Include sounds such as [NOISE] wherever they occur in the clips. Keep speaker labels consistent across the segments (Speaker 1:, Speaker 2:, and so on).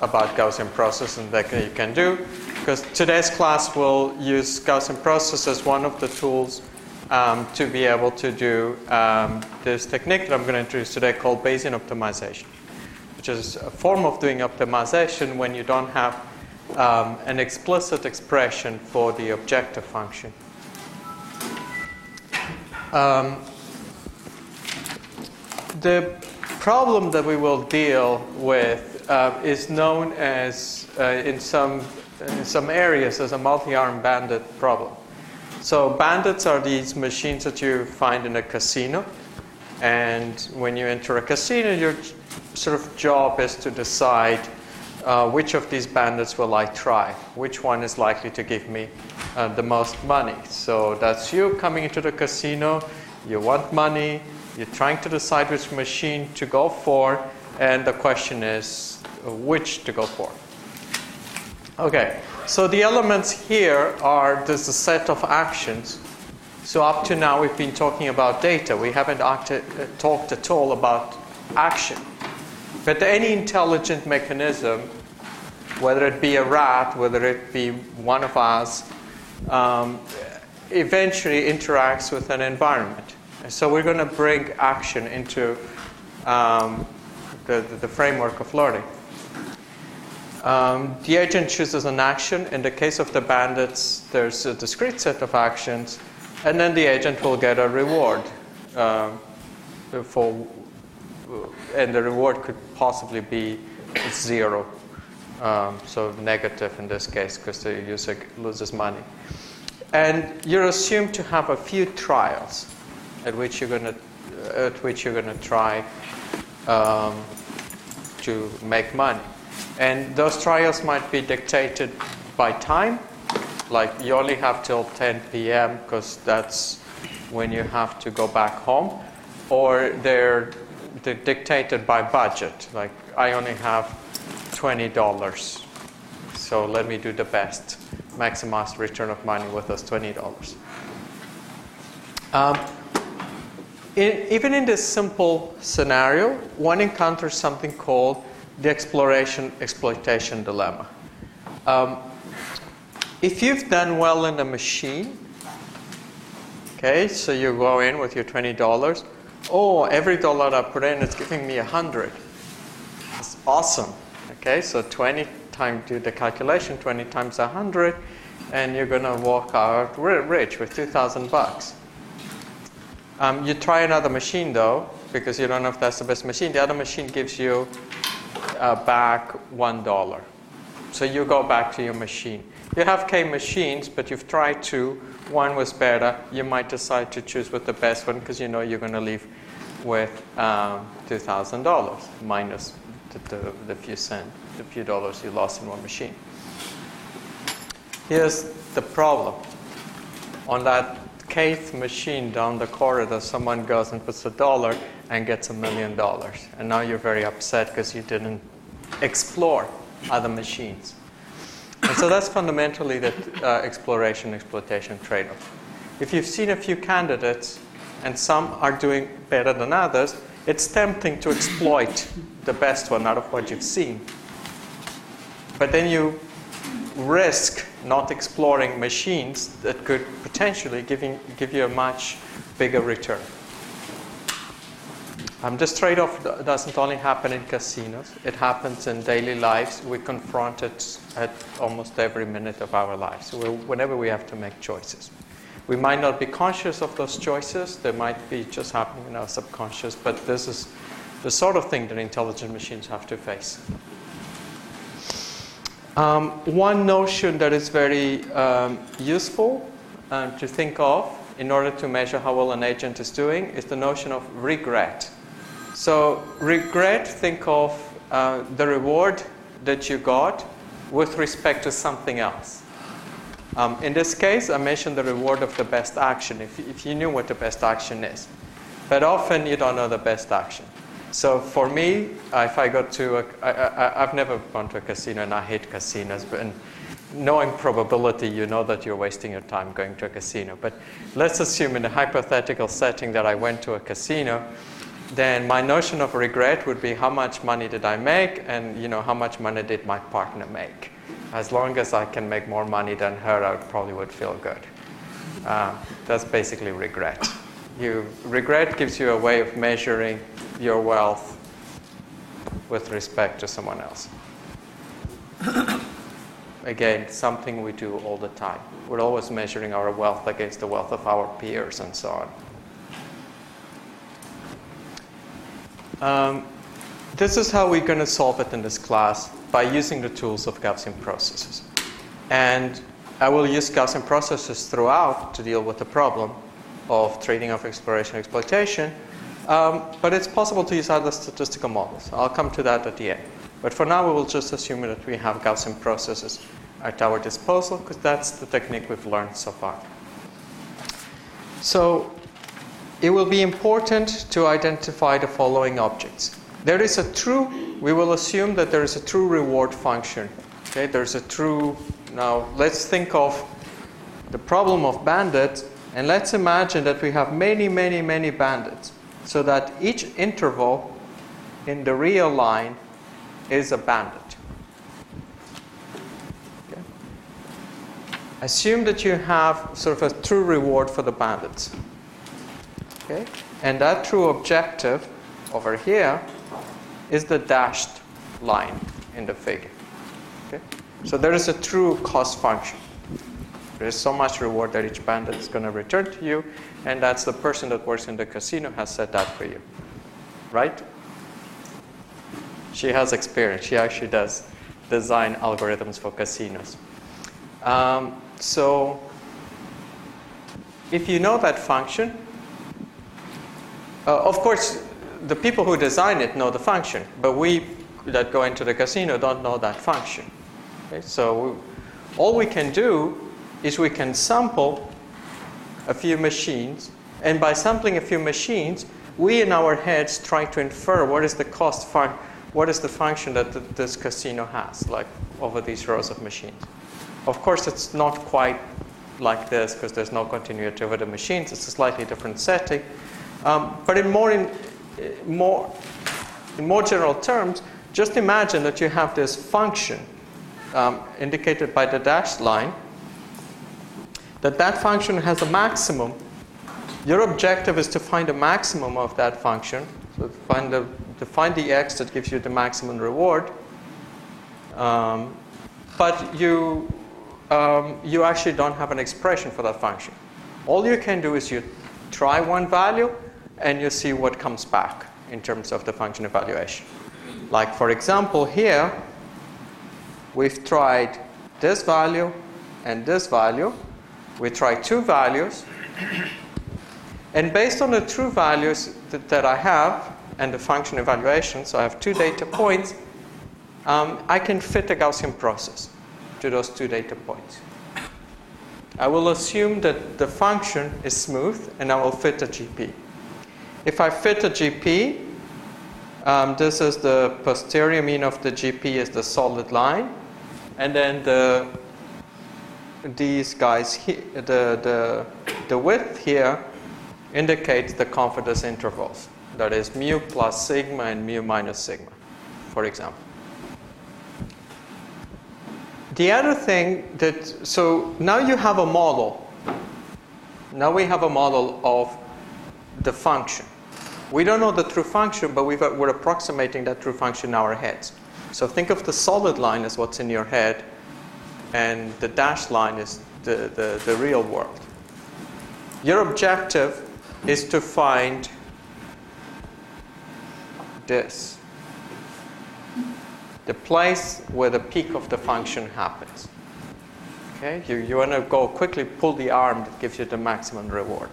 Speaker 1: about Gaussian processes that you can do. Because today's class will use Gaussian processes as one of the tools um, to be able to do um, this technique that I'm going to introduce today called Bayesian optimization, which is a form of doing optimization when you don't have um, an explicit expression for the objective function. Um, the problem that we will deal with uh, is known as, uh, in, some, in some areas, as a multi-arm bandit problem. So bandits are these machines that you find in a casino. And when you enter a casino, your sort of job is to decide uh, which of these bandits will I try? Which one is likely to give me uh, the most money? So that's you coming into the casino, you want money, you're trying to decide which machine to go for, and the question is uh, which to go for. Okay, so the elements here are there's a set of actions. So up to now we've been talking about data. We haven't acted, uh, talked at all about action. But any intelligent mechanism, whether it be a rat, whether it be one of us, um, eventually interacts with an environment. So we're going to bring action into um, the, the, the, framework of learning. Um, the agent chooses an action. In the case of the bandits, there's a discrete set of actions, and then the agent will get a reward uh, for, and the reward could possibly be zero. Um, so negative in this case because the user loses money. And you're assumed to have a few trials at which you're going to at which you're going to try um, to make money. And those trials might be dictated by time, like you only have till 10 p.m. because that's when you have to go back home, or they're, they're dictated by budget, like I only have $20, so let me do the best, maximize return of money with those $20. Um, even in this simple scenario, one encounters something called the exploration exploitation dilemma. Um, if you've done well in a machine, okay, so you go in with your $20, oh, every dollar I put in is giving me a 100. That's awesome. Okay, so 20 times, do the calculation, 20 times 100, and you're to walk out rich with 2,000 bucks. Um, you try another machine though, because you don't know if that's the best machine. The other machine gives you uh, back one dollar. So you go back to your machine. You have K machines, but you've tried two. One was better. You might decide to choose with the best one because you know you're going to leave with um, $2,000 minus the, the, the few cent, the few dollars you lost in one machine. Here's the problem. On that Kth machine down the corridor, someone goes and puts a dollar and gets a million dollars. And now you're very upset because you didn't explore other machines. And so that's fundamentally the uh, exploration exploitation trade off. If you've seen a few candidates and some are doing better than others, it's tempting to exploit the best one out of what you've seen. But then you risk not exploring machines that could potentially giving, give you a much bigger return. Um, this trade off doesn't only happen in casinos, it happens in daily lives. We confront it at almost every minute of our lives, whenever we have to make choices. We might not be conscious of those choices, they might be just happening in our subconscious, but this is the sort of thing that intelligent machines have to face. Um, one notion that is very um, useful uh, to think of in order to measure how well an agent is doing is the notion of regret. So, regret, think of uh, the reward that you got with respect to something else. Um, in this case, I mentioned the reward of the best action, if, if you knew what the best action is. But often you don't know the best action. So for me, if I go to a, I, I, I've never gone to a casino and I hate casinos, but knowing probability, you know that you're wasting your time going to a casino. But let's assume in a hypothetical setting that I went to a casino then my notion of regret would be how much money did I make and you know how much money did my partner make. As long as I can make more money than her, I probably would feel good. Uh, that's basically regret. You, regret gives you a way of measuring your wealth with respect to someone else. [COUGHS] Again, something we do all the time. We're always measuring our wealth against the wealth of our peers and so on. Um, this is how we're going to solve it in this class by using the tools of Gaussian processes. And I will use Gaussian processes throughout to deal with the problem of trading of exploration exploitation. Um, but it's possible to use other statistical models. I'll come to that at the end. But for now, we will just assume that we have Gaussian processes at our disposal because that's the technique we've learned so far. So it will be important to identify the following objects. There is a true, we will assume that there is a true reward function. Okay, there's a true, now let's think of the problem of bandits and let's imagine that we have many, many, many bandits so that each interval in the real line is a bandit. Okay. Assume that you have sort of a true reward for the bandits. Okay? And that true objective over here is the dashed line in the figure. Okay? So there is a true cost function. There is so much reward that each bandit is going to return to you, and that's the person that works in the casino has set that for you. Right? She has experience. She actually does design algorithms for casinos. Um, so if you know that function, uh, of course, the people who design it know the function, but we that go into the casino don't know that function. Okay? So all we can do is we can sample a few machines, and by sampling a few machines, we in our heads try to infer what is the cost fun- what is the function that th- this casino has, like over these rows of machines. Of course, it's not quite like this because there's no continuity over the machines. It's a slightly different setting. Um, but in more, in, more, in more general terms, just imagine that you have this function um, indicated by the dashed line, that that function has a maximum. Your objective is to find a maximum of that function, so find the, to find the x that gives you the maximum reward. Um, but you, um, you actually don't have an expression for that function. All you can do is you try one value and you see what comes back in terms of the function evaluation. Like for example here, we've tried this value and this value. We try two values. And based on the true values that, that I have and the function evaluation, so I have two data points, um, I can fit a Gaussian process to those two data points. I will assume that the function is smooth and I will fit a GP. If I fit a GP, um, this is the posterior mean of the GP is the solid line, and then the these guys here, the, the, the width here indicates the confidence intervals. That is mu plus sigma and mu minus sigma, for example. The other thing that, so now you have a model. Now we have a model of the function. We don't know the true function, but we are approximating that true function in our heads. So think of the solid line as what's in your head, and the dashed line is the, the, the real world. Your objective is to find this the place where the peak of the function happens. Okay, you, you want to go quickly pull the arm that gives you the maximum reward.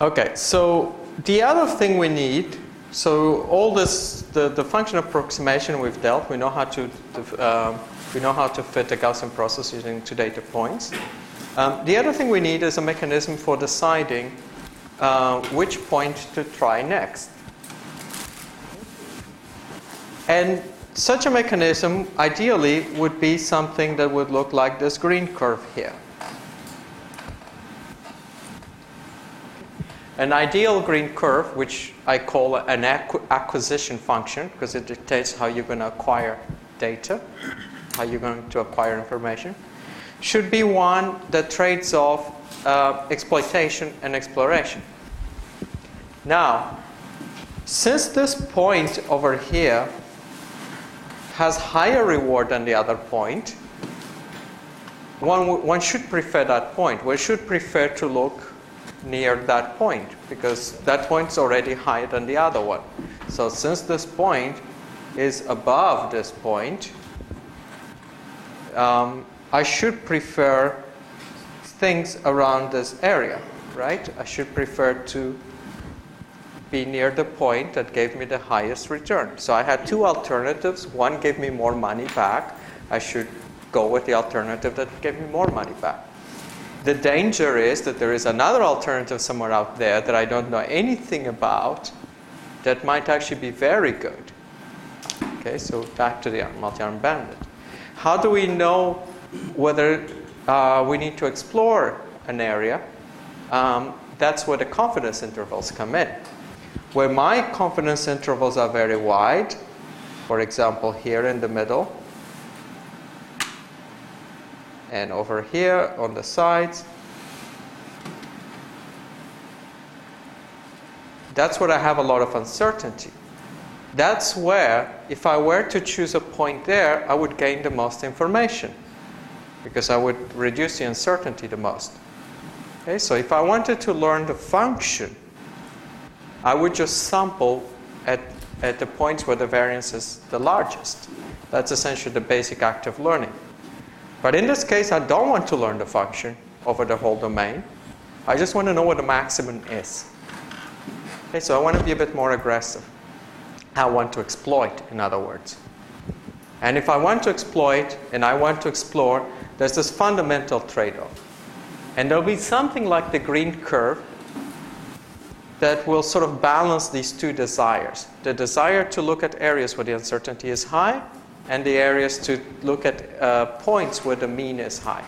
Speaker 1: Okay, so the other thing we need, so all this, the, the function approximation we've dealt, we know how to, uh, we know how to fit a Gaussian process using two data points. Um, the other thing we need is a mechanism for deciding uh, which point to try next. And such a mechanism, ideally, would be something that would look like this green curve here. An ideal green curve, which I call an acqu- acquisition function because it dictates how you're going to acquire data, how you're going to acquire information, should be one that trades off uh, exploitation and exploration. Now, since this point over here has higher reward than the other point, one, one should prefer that point. One should prefer to look near that point because that point is already higher than the other one. So since this point is above this point, um, I should prefer things around this area, right? I should prefer to be near the point that gave me the highest return. So I had two alternatives. One gave me more money back. I should go with the alternative that gave me more money back. The danger is that there is another alternative somewhere out there that I don't know anything about that might actually be very good. Okay, so back to the multi-armed bandit. How do we know whether uh, we need to explore an area? Um, that's where the confidence intervals come in. Where my confidence intervals are very wide, for example, here in the middle, and over here on the sides. That's where I have a lot of uncertainty. That's where, if I were to choose a point there, I would gain the most information because I would reduce the uncertainty the most. Okay, so if I wanted to learn the function, I would just sample at, at the points where the variance is the largest. That's essentially the basic act of learning. But in this case, I don't want to learn the function over the whole domain. I just want to know what the maximum is. Okay, so I want to be a bit more aggressive. I want to exploit, in other words. And if I want to exploit and I want to explore, there's this fundamental trade off. And there'll be something like the green curve that will sort of balance these two desires the desire to look at areas where the uncertainty is high and the areas to look at uh, points where the mean is high.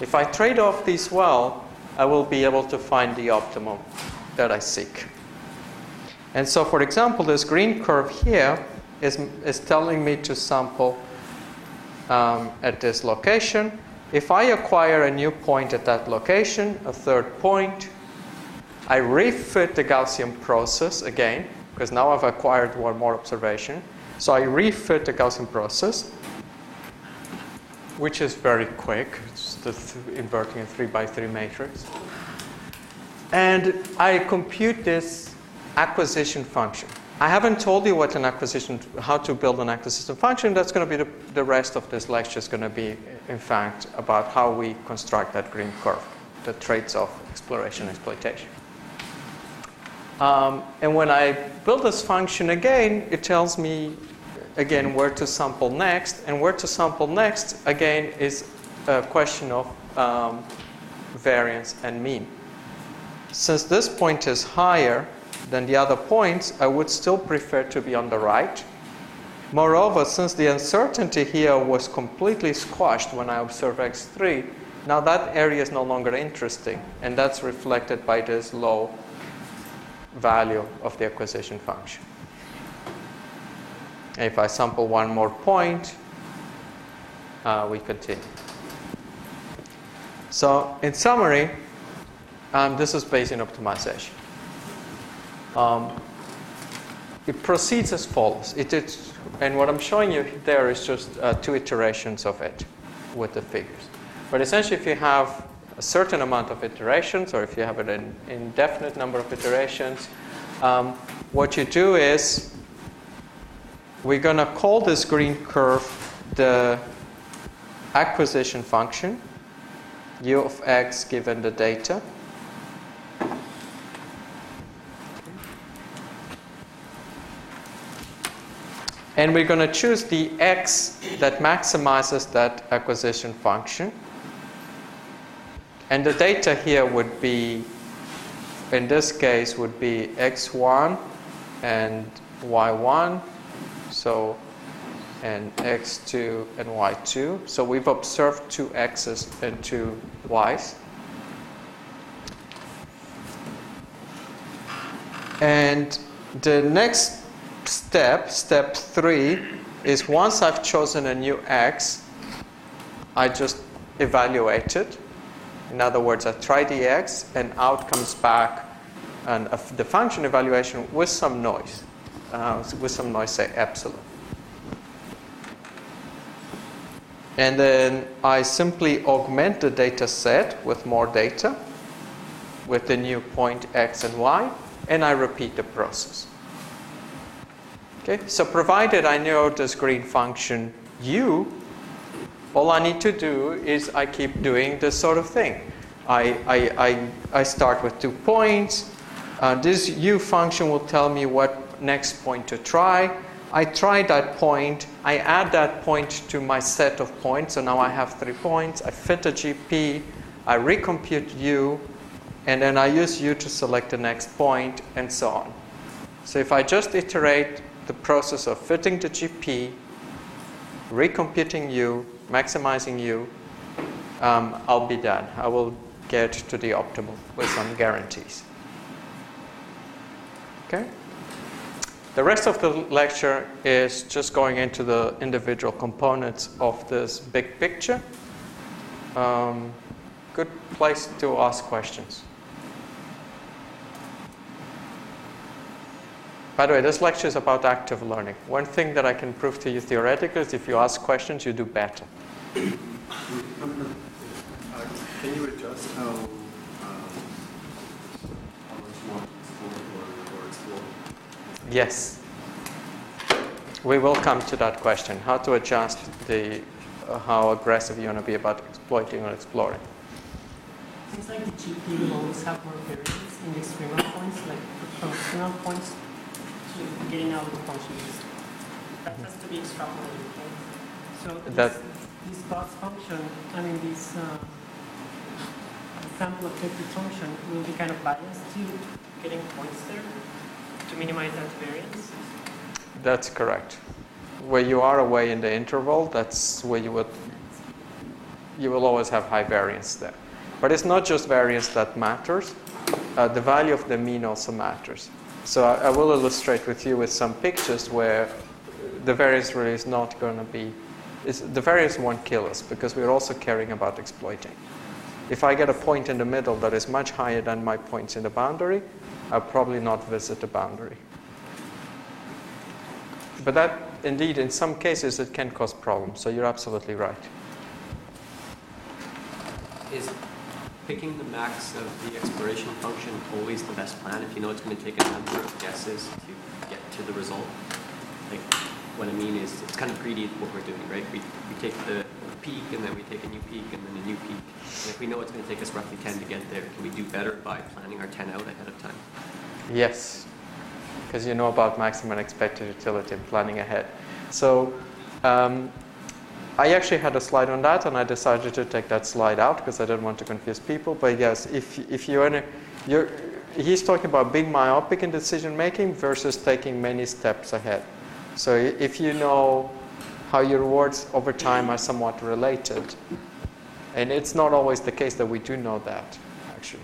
Speaker 1: If I trade off these well, I will be able to find the optimum that I seek. And so, for example, this green curve here is, is telling me to sample um, at this location. If I acquire a new point at that location, a third point, I refit the Gaussian process again, because now I've acquired one more observation. So I refit the Gaussian process, which is very quick. It's just inverting a 3 by 3 matrix. And I compute this acquisition function. I haven't told you what an acquisition, how to build an acquisition function. That's going to be the, the rest of this lecture is going to be, in fact, about how we construct that green curve, the traits of exploration and exploitation. Um, and when I build this function again, it tells me again where to sample next. And where to sample next, again, is a question of um, variance and mean. Since this point is higher than the other points, I would still prefer to be on the right. Moreover, since the uncertainty here was completely squashed when I observe x3, now that area is no longer interesting, and that's reflected by this low value of the acquisition function. If I sample one more point, uh, we continue. So, in summary, um, this is Bayesian optimization. Um, it proceeds as follows. It is, and what I'm showing you there is just uh, two iterations of it with the figures. But essentially, if you have a certain amount of iterations, or if you have an indefinite number of iterations, um, what you do is we're going to call this green curve the acquisition function, u of x given the data. And we're going to choose the x that maximizes that acquisition function. And the data here would be, in this case, would be x1 and y1 so and x2 and y2. So we've observed two x's and two y's. And the next step, step three, is once I've chosen a new x, I just evaluate it. In other words, I try the x and out comes back and the function evaluation with some noise, uh, with some noise, say epsilon. And then I simply augment the data set with more data with the new point x and y, and I repeat the process. Okay, so provided I know this green function u, all I need to do is I keep doing this sort of thing. I, I, I, I start with two points. Uh, this u function will tell me what next point to try. I try that point. I add that point to my set of points. So now I have three points. I fit a GP. I recompute u. And then I use u to select the next point and so on. So if I just iterate the process of fitting the GP, recomputing u, maximizing u, um, I'll be done. I will get to the optimal with some guarantees. Okay? The rest of the lecture is just going into the individual components of this big picture. Um, good place to ask questions. By the way, this lecture is about active learning. One thing that I can prove to you theoretically is if you ask questions, you do better. [COUGHS]
Speaker 2: Uh, can you adjust how, um, how much you want to explore or, or explore?
Speaker 1: Yes. We will come to that question, how to adjust the, uh, how aggressive you want to be about exploiting or exploring.
Speaker 3: Seems like the GP will always have more variance in the extremal points, like from extremal points to getting out of the functions. That has to be extrapolated, right? So this,
Speaker 1: That-
Speaker 3: this cost function, I mean this uh, sample objective function will be kind of biased to getting points there minimize that variance.
Speaker 1: That's correct. Where you are away in the interval, that's where you would you will always have high variance there. But it's not just variance that matters. Uh, the value of the mean also matters. So I, I will illustrate with you with some pictures where the variance really is not going to be. The variance won't kill us because we're also caring about exploiting. If I get a point in the middle that is much higher than my points in the boundary, I'll probably not visit the boundary. But that, indeed, in some cases, it can cause problems. So you're absolutely right.
Speaker 4: Is picking the max of the exploration function always the best plan if you know it's going to take a number of guesses to get to the result? Like, what I mean is, it's kind of greedy what we're doing, right? We, we take the peak and then we take a new peak and then a new peak. And if we know it's going to take us roughly 10 to get there, can we do better by planning our 10 out ahead of time?
Speaker 1: Yes, because you know about maximum expected utility and planning ahead. So um, I actually had a slide on that, and I decided to take that slide out because I didn't want to confuse people. But yes, if if you're in a, you're, he's talking about being myopic in decision making versus taking many steps ahead. So if you know how your rewards over time are somewhat related, and it's not always the case that we do know that actually.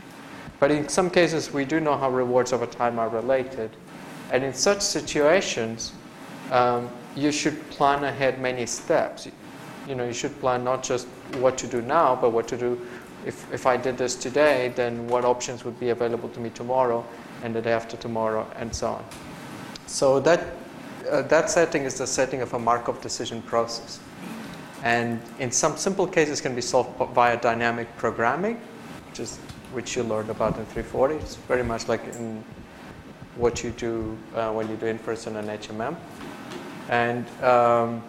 Speaker 1: But in some cases, we do know how rewards over time are related. And in such situations, um, you should plan ahead many steps. You know, you should plan not just what to do now, but what to do if, if I did this today, then what options would be available to me tomorrow and the day after tomorrow, and so on. So that, uh, that setting is the setting of a Markov decision process. And in some simple cases can be solved via dynamic programming, which is which you learned about in 340. It's very much like in what you do uh, when you do inference in an HMM. And um,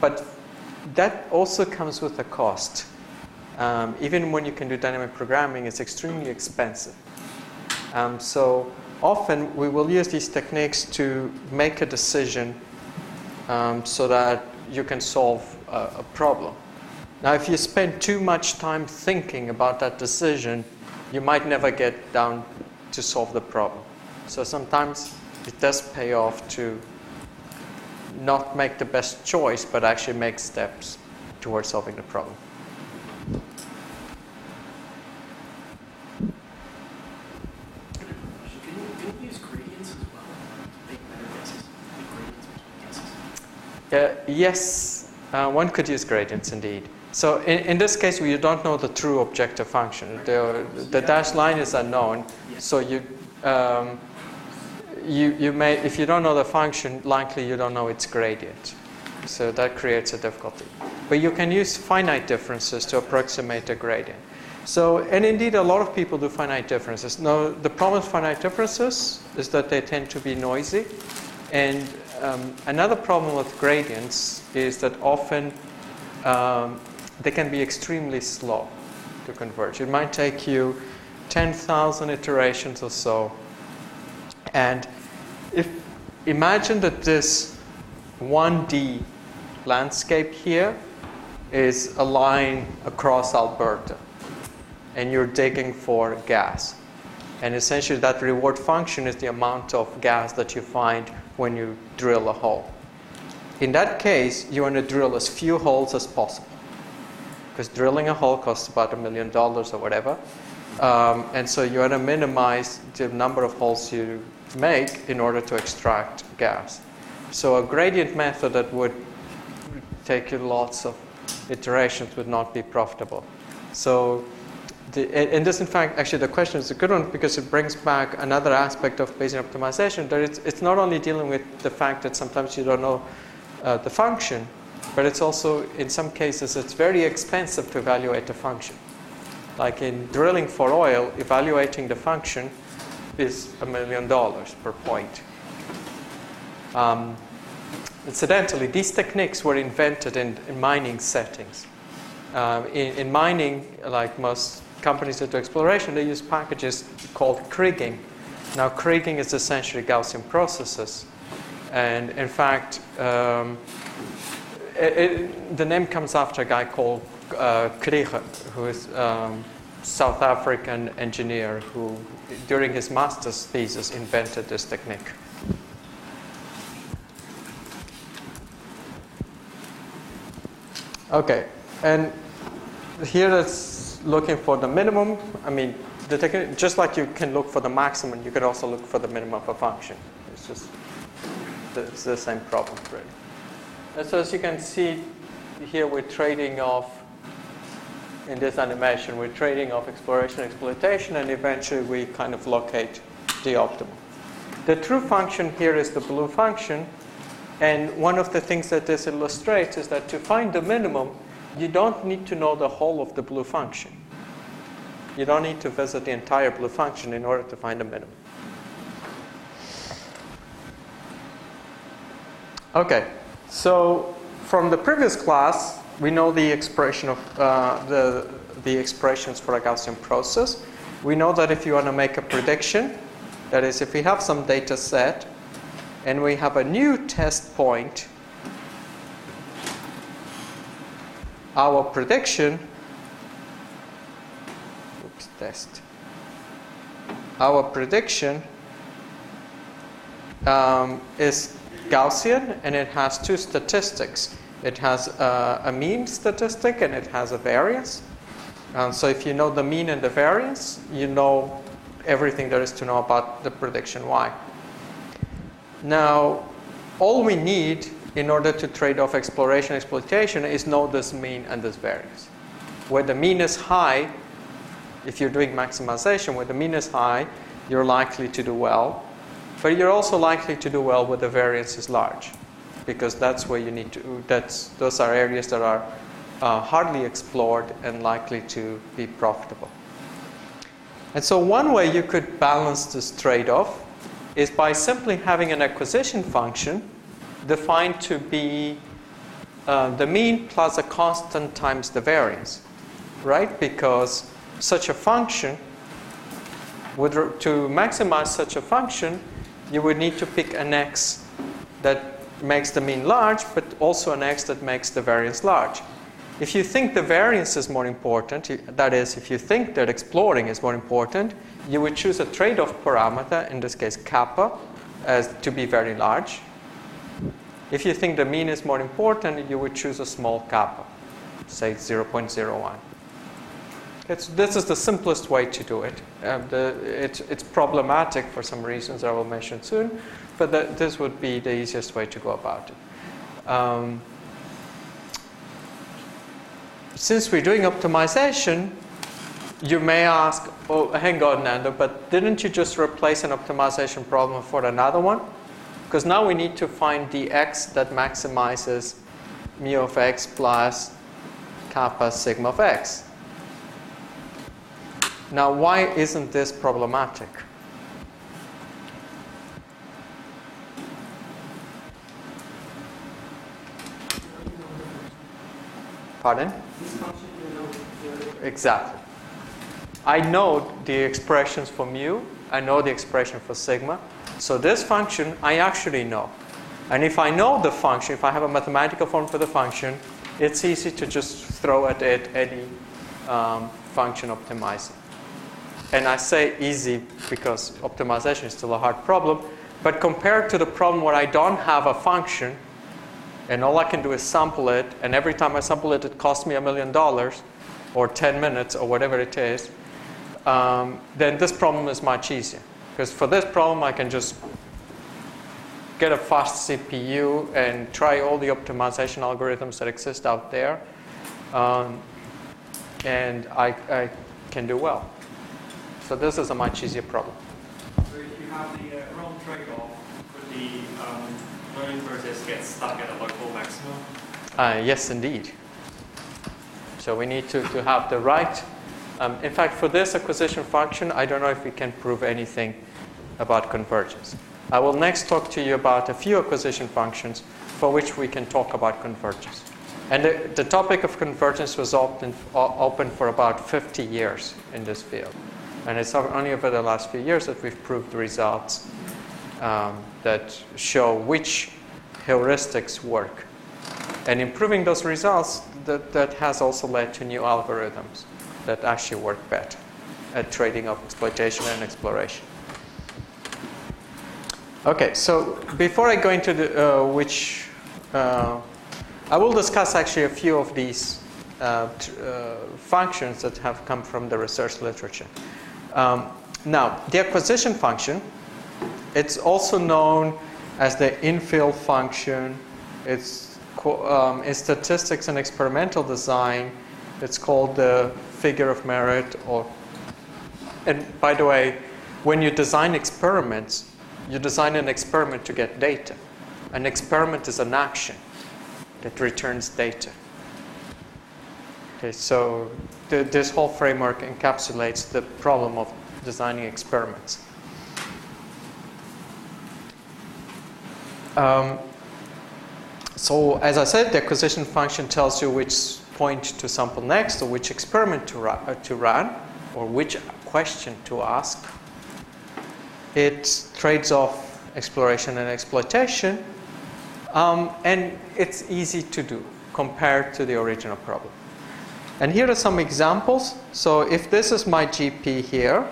Speaker 1: but that also comes with a cost. Um, even when you can do dynamic programming, it's extremely expensive. Um, so often we will use these techniques to make a decision um, so that you can solve a, a problem. Now, if you spend too much time thinking about that decision, you might never get down to solve the problem. So sometimes it does pay off to not make the best choice, but actually make steps towards solving the problem.
Speaker 2: Can you
Speaker 1: Uh, yes, uh, one could use gradients indeed. So in, in this case, we don't know the true objective function. The, the dashed line is unknown. So you, um, you, you may, if you don't know the function, likely you don't know its gradient. So that creates a difficulty. But you can use finite differences to approximate a gradient. So, and indeed, a lot of people do finite differences. Now, the problem with finite differences is that they tend to be noisy. And um, another problem with gradients is that often um, they can be extremely slow to converge. It might take you 10,000 iterations or so. And if imagine that this 1D landscape here is a line across Alberta and you're digging for gas. And essentially, that reward function is the amount of gas that you find when you drill a hole. In that case, you want to drill as few holes as possible. Because drilling a hole costs about a million dollars or whatever. Um, and so you want to minimize the number of holes you make in order to extract gas. So a gradient method that would take you lots of iterations would not be profitable. So the, and this, in fact, actually, the question is a good one because it brings back another aspect of Bayesian optimization. That it's, it's not only dealing with the fact that sometimes you don't know uh, the function, but it's also, in some cases, it's very expensive to evaluate the function. Like in drilling for oil, evaluating the function is a million dollars per point. Um, incidentally, these techniques were invented in, in mining settings. Uh, in, in mining, like most companies that do exploration, they use packages called kriging. Now, kriging is essentially Gaussian processes. And in fact, um, it, it, the name comes after a guy called uh, Krige, who is um, South African engineer who, during his master's thesis, invented this technique. Okay, and here looking for the minimum. I mean, the just like you can look for the maximum, you can also look for the minimum of a function. It's just the, it's the same problem, really. And so as you can see here, we're trading off in this animation. We're trading off exploration, exploitation, and eventually we kind of locate the optimum. The true function here is the blue function. And one of the things that this illustrates is that to find the minimum, you don't need to know the whole of the blue function. You don't need to visit the entire blue function in order to find a minimum. Okay, so from the previous class, we know the expression of uh, the, the expressions for a Gaussian process. We know that if you want to make a prediction, that is, if we have some data set and we have a new test point our prediction test our prediction um, is Gaussian and it has two statistics. It has a, a mean statistic and it has a variance. Um, so if you know the mean and the variance, you know everything there is to know about the prediction y. Now, all we need in order to trade off exploration exploitation is know this mean and this variance. Where the mean is high, if you're doing maximization, where the mean is high, you're likely to do well. But you're also likely to do well where the variance is large, because that's where you need to, that's, those are areas that are uh, hardly explored and likely to be profitable. And so, one way you could balance this trade off is by simply having an acquisition function defined to be uh, the mean plus a constant times the variance, right? Because such a function, to maximize such a function, you would need to pick an x that makes the mean large, but also an x that makes the variance large. If you think the variance is more important, that is, if you think that exploring is more important, you would choose a trade off parameter, in this case kappa, as to be very large. If you think the mean is more important, you would choose a small kappa, say 0.01. It's, this is the simplest way to do it. Um, the, it. It's problematic for some reasons I will mention soon, but the, this would be the easiest way to go about it. um, since we're doing optimization, you may ask, oh, hang on, Nando, but didn't you just replace an optimization problem for another one? Because now we need to find the x that maximizes mu of x plus kappa sigma of x. Now, why isn't this problematic? Pardon? Exactly. I know the expressions for mu, I know the expression for sigma. So this function I actually know. And if I know the function, if I have a mathematical form for the function, it's easy to just throw at it any um, function optimizing. And I say easy because optimization is still a hard problem. But compared to the problem where I don't have a function, and all I can do is sample it, and every time I sample it, it costs me a million dollars, or 10 minutes, or whatever it is, um, then this problem is much easier. Because for this problem, I can just get a fast CPU and try all the optimization algorithms that exist out there, um, and I, I can do well. So this is a much easier problem.
Speaker 5: So if you have the uh, wrong trade-off, could the um, learning process get stuck at a local maximum?
Speaker 1: Uh, yes, indeed. So we need to, to have the right. Um, in fact, for this acquisition function, I don't know if we can prove anything about convergence. I will next talk to you about a few acquisition functions for which we can talk about convergence. And the, the topic of convergence was open, open for about 50 years in this field. And it's only over the last few years that we've proved results um, that show which heuristics work. And improving those results, that, that has also led to new algorithms that actually work better at trading of exploitation and exploration. Okay, so before I go into the, uh, which, uh, I will discuss actually a few of these uh, uh, functions that have come from the research literature. Um, now, the acquisition function, it's also known as the infill function. It's um, in statistics and experimental design. It's called the figure of merit. Or, and by the way, when you design experiments, you design an experiment to get data. An experiment is an action that returns data. Okay, so th- this whole framework encapsulates the problem of designing experiments. Um, so as I said, the acquisition function tells you which point to sample next, or which experiment to, ru- uh, to run, or which question to ask. It trades off exploration and exploitation, um, and it's easy to do compared to the original problem. And here are some examples. So if this is my GP here,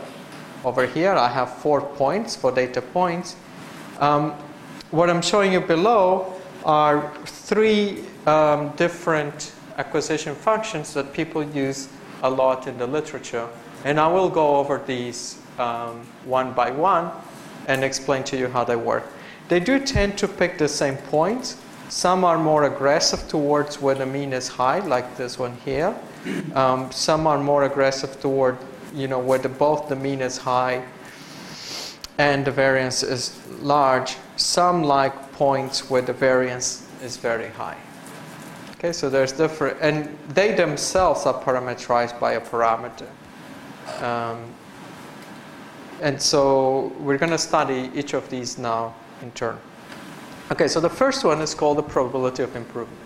Speaker 1: over here I have four points, four data points. Um, what I'm showing you below are three um, different acquisition functions that people use a lot in the literature. And I will go over these um, one by one and explain to you how they work. They do tend to pick the same points. Some are more aggressive towards where the mean is high, like this one here. Um, some are more aggressive toward, you know, where the, both the mean is high and the variance is large. Some like points where the variance is very high. Okay, so there's different, and they themselves are parameterized by a parameter. Um, and so we're going to study each of these now in turn. Okay, so the first one is called the probability of improvement.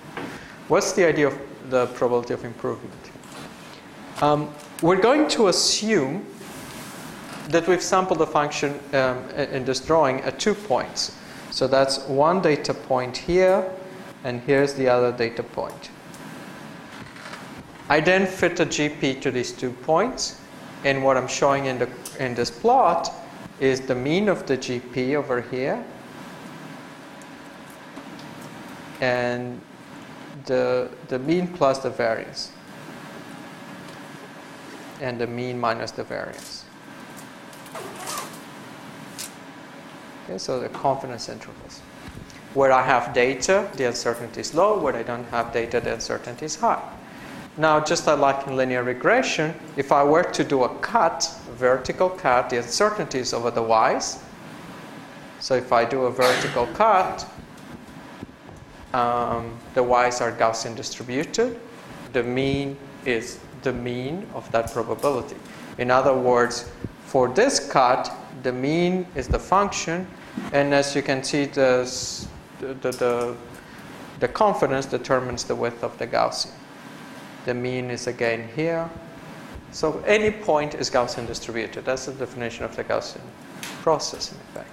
Speaker 1: What's the idea of the probability of improvement? Um, we're going to assume that we've sampled the function um, in this drawing at two points. So that's one data point here, and here's the other data point. I then fit a GP to these two points, and what I'm showing in, the, in this plot is the mean of the GP over here, and the, the mean plus the variance, and the mean minus the variance. Okay, so the confidence intervals. Where I have data, the uncertainty is low. Where I don't have data, the uncertainty is high. Now, just like in linear regression, if I were to do a cut, a vertical cut, the uncertainty is over the y's. So if I do a vertical cut, um, the y's are Gaussian distributed. The mean is the mean of that probability. In other words, for this cut, the mean is the function, and as you can see, the, the, the, the confidence determines the width of the Gaussian. The mean is again here. So any point is Gaussian distributed. That's the definition of the Gaussian process, in effect.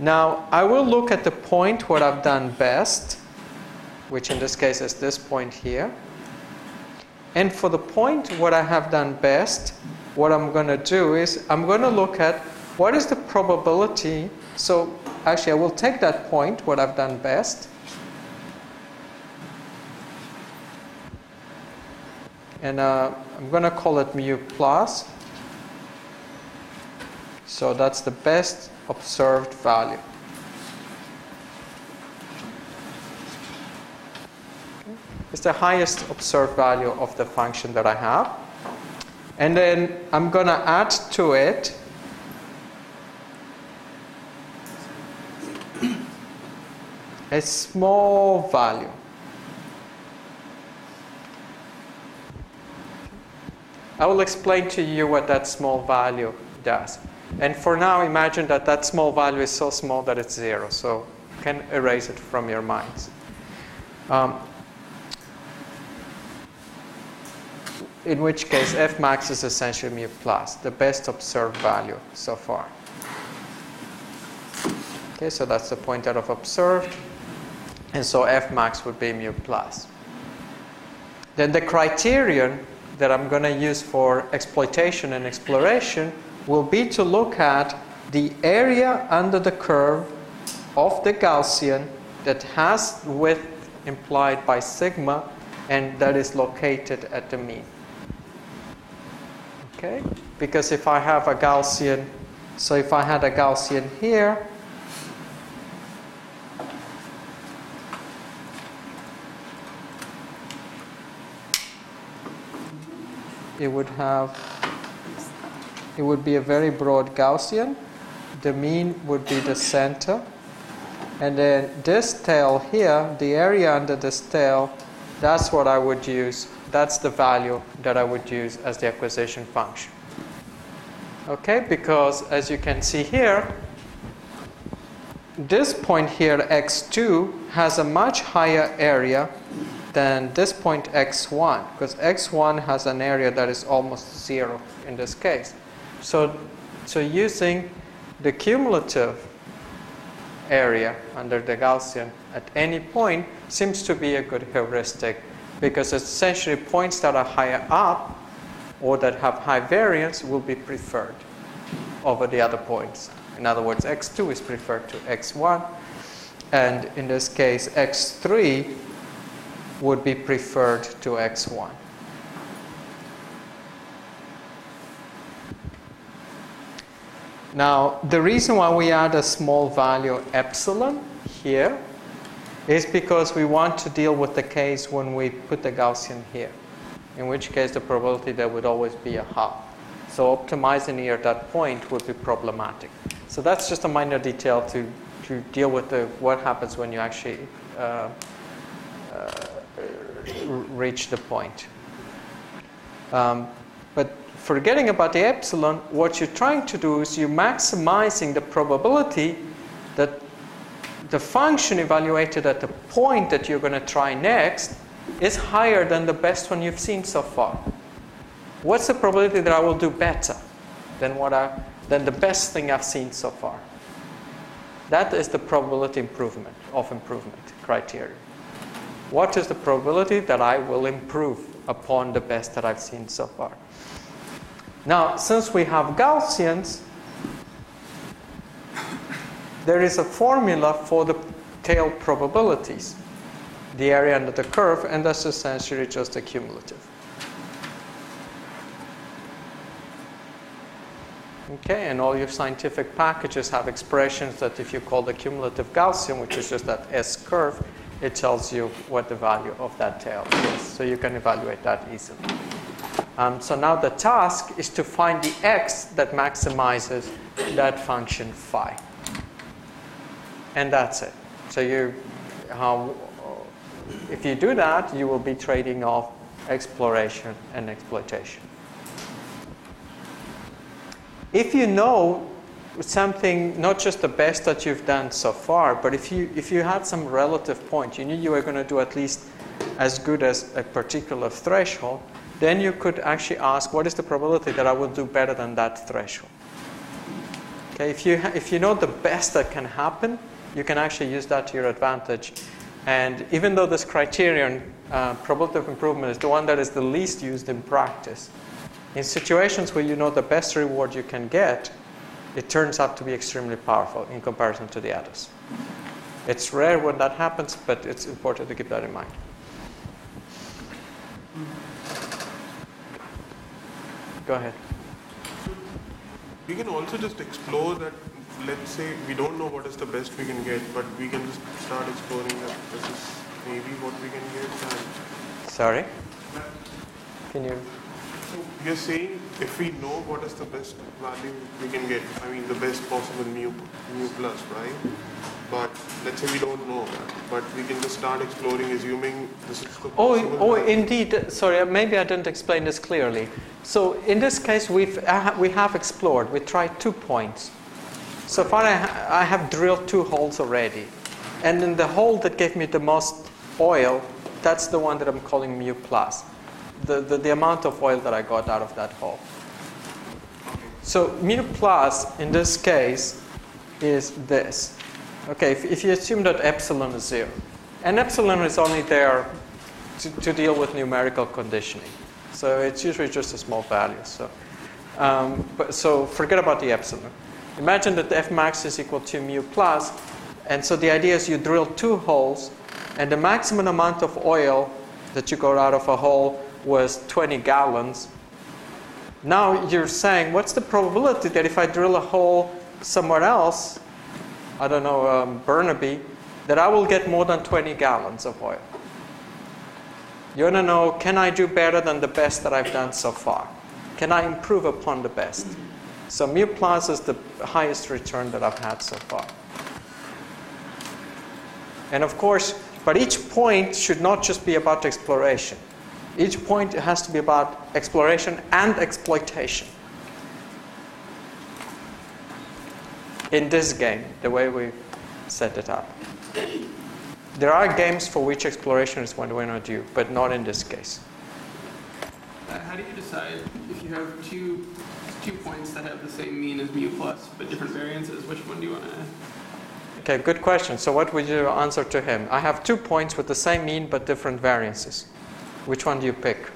Speaker 1: Now, I will look at the point where I've done best, which in this case is this point here. And for the point what I have done best, what I'm going to do is I'm going to look at what is the probability. So actually, I will take that point, what I've done best, and uh, I'm going to call it mu plus. So that's the best observed value. It's the highest observed value of the function that I have. And then I'm going to add to it a small value. I will explain to you what that small value does. And for now, imagine that that small value is so small that it's zero. So you can erase it from your minds. Um, in which case f max is essentially mu plus, the best observed value so far. Okay, so that's the point out of observed. And so f max would be mu plus. Then the criterion that I'm going to use for exploitation and exploration will be to look at the area under the curve of the Gaussian that has width implied by sigma and that is located at the mean. Okay? Because if I have a Gaussian, so if I had a Gaussian here, it would have it would be a very broad Gaussian. The mean would be the center. And then this tail here, the area under this tail, that's what I would use. That's the value that I would use as the acquisition function. Okay, because as you can see here, this point here, x2, has a much higher area than this point x1, because x1 has an area that is almost zero in this case. So, so using the cumulative area under the Gaussian at any point seems to be a good heuristic because essentially points that are higher up or that have high variance will be preferred over the other points. In other words, x2 is preferred to x1, and in this case, x3 would be preferred to x1. Now, the reason why we add a small value epsilon here is because we want to deal with the case when we put the Gaussian here, in which case the probability there would always be a half. So optimizing here at that point would be problematic. So that's just a minor detail to, to deal with the, what happens when you actually uh, uh, reach the point. Um, but forgetting about the epsilon, what you're trying to do is you're maximizing the probability that the function evaluated at the point that you're going to try next is higher than the best one you've seen so far. What's the probability that I will do better than what I than the best thing I've seen so far? That is the probability improvement of improvement criteria. What is the probability that I will improve upon the best that I've seen so far? Now, since we have Gaussians, there is a formula for the tail probabilities, the area under the curve, and that's essentially just a cumulative. Okay, and all your scientific packages have expressions that if you call the cumulative Gaussian, which is just that S curve, it tells you what the value of that tail is. So you can evaluate that easily. Um, so now the task is to find the x that maximizes that function phi. And that's it. So you, if you do that, you will be trading off exploration and exploitation. If you know something, not just the best that you've done so far, but if you, if you had some relative point, you knew you were going to do at least as good as a particular threshold, then you could actually ask, what is the probability that I will do better than that threshold? Okay, if you, if you know the best that can happen, you can actually use that to your advantage. And even though this criterion, uh, probability of improvement, is the one that is the least used in practice, in situations where you know the best reward you can get, it turns out to be extremely powerful in comparison to the others. It's rare when that happens, but it's important to keep that in mind. Go ahead.
Speaker 6: We can also just explore that, let's say we don't know what is the best we can get, but we can just start exploring that this is maybe what we can get. And
Speaker 1: Sorry? Can you?
Speaker 6: so you're saying if we know what is the best value we can get, I mean the best possible mu, mu plus, right? But let's say we don't know that, but we can just start exploring assuming this is the
Speaker 1: Oh, oh,
Speaker 6: value.
Speaker 1: indeed. Sorry, maybe I didn't explain this clearly. So in this case, we've, I ha- we have explored. We tried two points. So far, I, ha- I have drilled two holes already. And in the hole that gave me the most oil, that's the one that I'm calling mu plus. The, the, the amount of oil that I got out of that hole. So mu plus, in this case, is this. Okay, if, if you assume that epsilon is zero, and epsilon is only there to, to deal with numerical conditioning. So it's usually just a small value. So, um, but, so forget about the epsilon. Imagine that f max is equal to mu plus, and so the idea is you drill two holes, and the maximum amount of oil that you got out of a hole was 20 gallons. Now you're saying, what's the probability that if I drill a hole somewhere else, I don't know, um, Burnaby, that I will get more than 20 gallons of oil? You want to know, can I do better than the best that I've done so far? Can I improve upon the best? So mu plus is the highest return that I've had so far. And of course, but each point should not just be about exploration. Each point has to be about exploration and exploitation. In this game, the way we set it up. There are games for which exploration is what we're not due, but not in this case.
Speaker 7: Uh, how do you decide if you have two two points that have the same mean as mu plus but different variances? Which one do you want to?
Speaker 1: Okay, good question. So, what would you answer to him? I have two points with the same mean but different variances. Which one do you pick?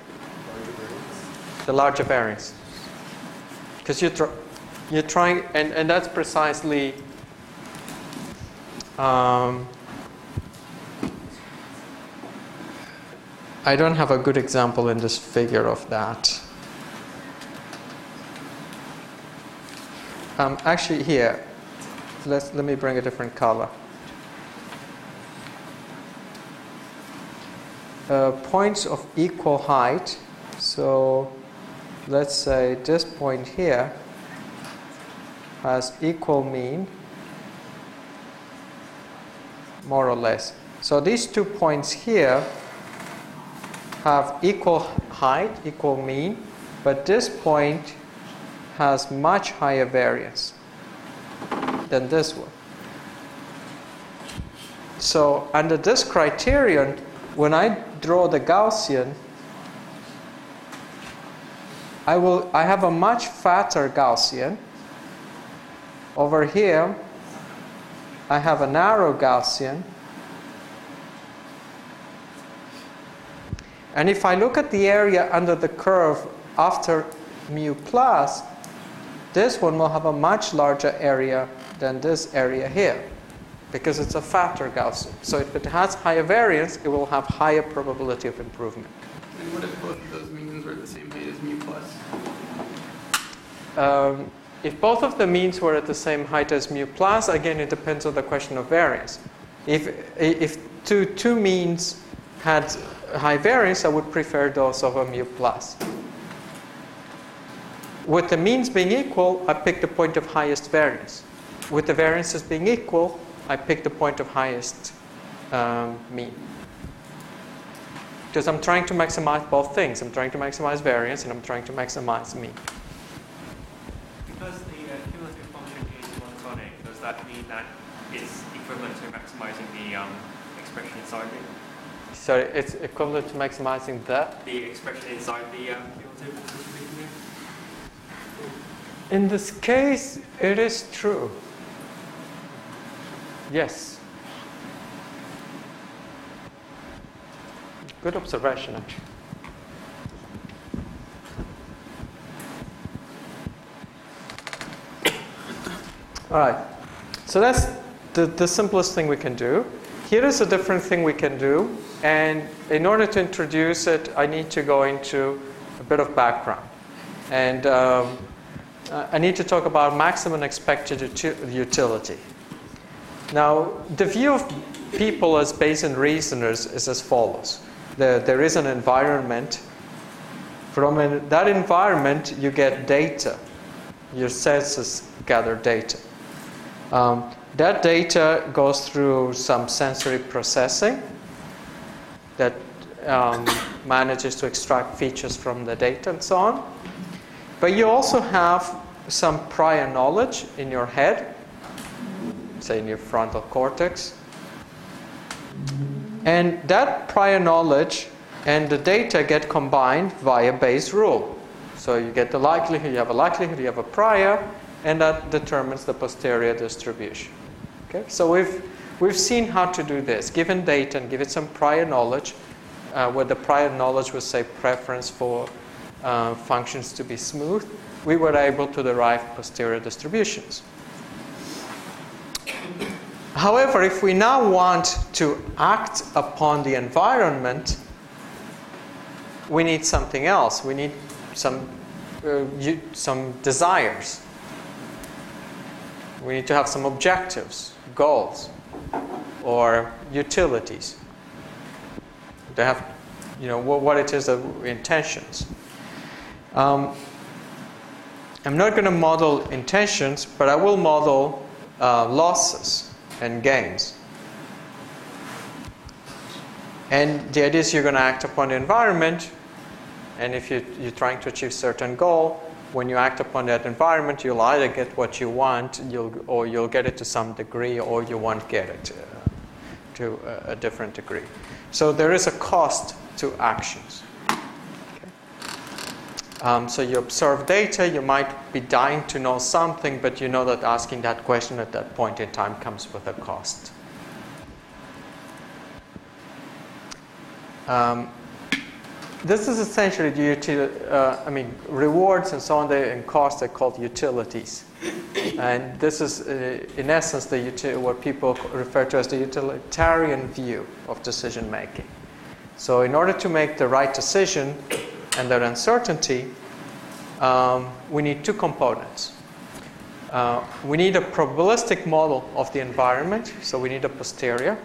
Speaker 1: The larger variance. Because you're, tr- you're trying, and, and that's precisely. Um, I don't have a good example in this figure of that. Um, actually, here, let's, let me bring a different color. Uh, points of equal height. So let's say this point here has equal mean, more or less. So these two points here have equal height, equal mean, but this point has much higher variance than this one. So under this criterion, when I draw the Gaussian, I will I have a much fatter Gaussian. Over here, I have a narrow Gaussian. And if I look at the area under the curve after mu plus, this one will have a much larger area than this area here because it's a fatter Gaussian. So if it has higher variance, it will have higher probability of improvement.
Speaker 7: And what if both of those means were the same height as mu plus?
Speaker 1: Um, if both of the means were at the same height as mu plus, again, it depends on the question of variance. If, if two, two means had high variance, I would prefer those over mu plus. With the means being equal, I pick the point of highest variance. With the variances being equal, I pick the point of highest um, mean. Because I'm trying to maximize both things. I'm trying to maximize variance and I'm trying to maximize mean.
Speaker 5: Because the uh, cumulative function is monotonic, does that mean that it's equivalent to maximizing the um, expression inside it?
Speaker 1: So it's equivalent to maximizing the.
Speaker 5: The expression inside the um, cumulative?
Speaker 1: In this case, it is true. Yes. Good observation, actually. All right. So that's the, the simplest thing we can do. Here is a different thing we can do. And in order to introduce it, I need to go into a bit of background. And um, uh, I need to talk about maximum expected uti- utility. Now, the view of people as Bayesian reasoners is as follows there, there is an environment. From an, that environment, you get data. Your senses gather data. Um, that data goes through some sensory processing that um, manages to extract features from the data and so on. But you also have some prior knowledge in your head, say in your frontal cortex. And that prior knowledge and the data get combined via Bayes' rule. So you get the likelihood, you have a likelihood, you have a prior, and that determines the posterior distribution. Okay? So we've, we've seen how to do this. Given data and give it some prior knowledge, uh, where the prior knowledge was, say, preference for uh, functions to be smooth, we were able to derive posterior distributions. However, if we now want to act upon the environment, we need something else. We need some, uh, some desires. We need to have some objectives, goals, or utilities. They have, you know, what, what it is, the intentions. Um, I'm not going to model intentions, but I will model uh, losses and gains. And the idea is you're going to act upon the environment, and if you, you're trying to achieve certain goal, when you act upon that environment, you'll either get what you want, you'll, or you'll get it to some degree, or you won't get it uh, to a, a different degree. So there is a cost to actions. Um, so you observe data, you might be dying to know something, but you know that asking that question at that point in time comes with a cost. Um, this is essentially the uh, I mean, rewards and so on, they, and costs are called utilities. And this is, uh, in essence, the what people refer to as the utilitarian view of decision making. So, in order to make the right decision, and that uncertainty, um, we need two components. Uh, we need a probabilistic model of the environment, so we need a posterior.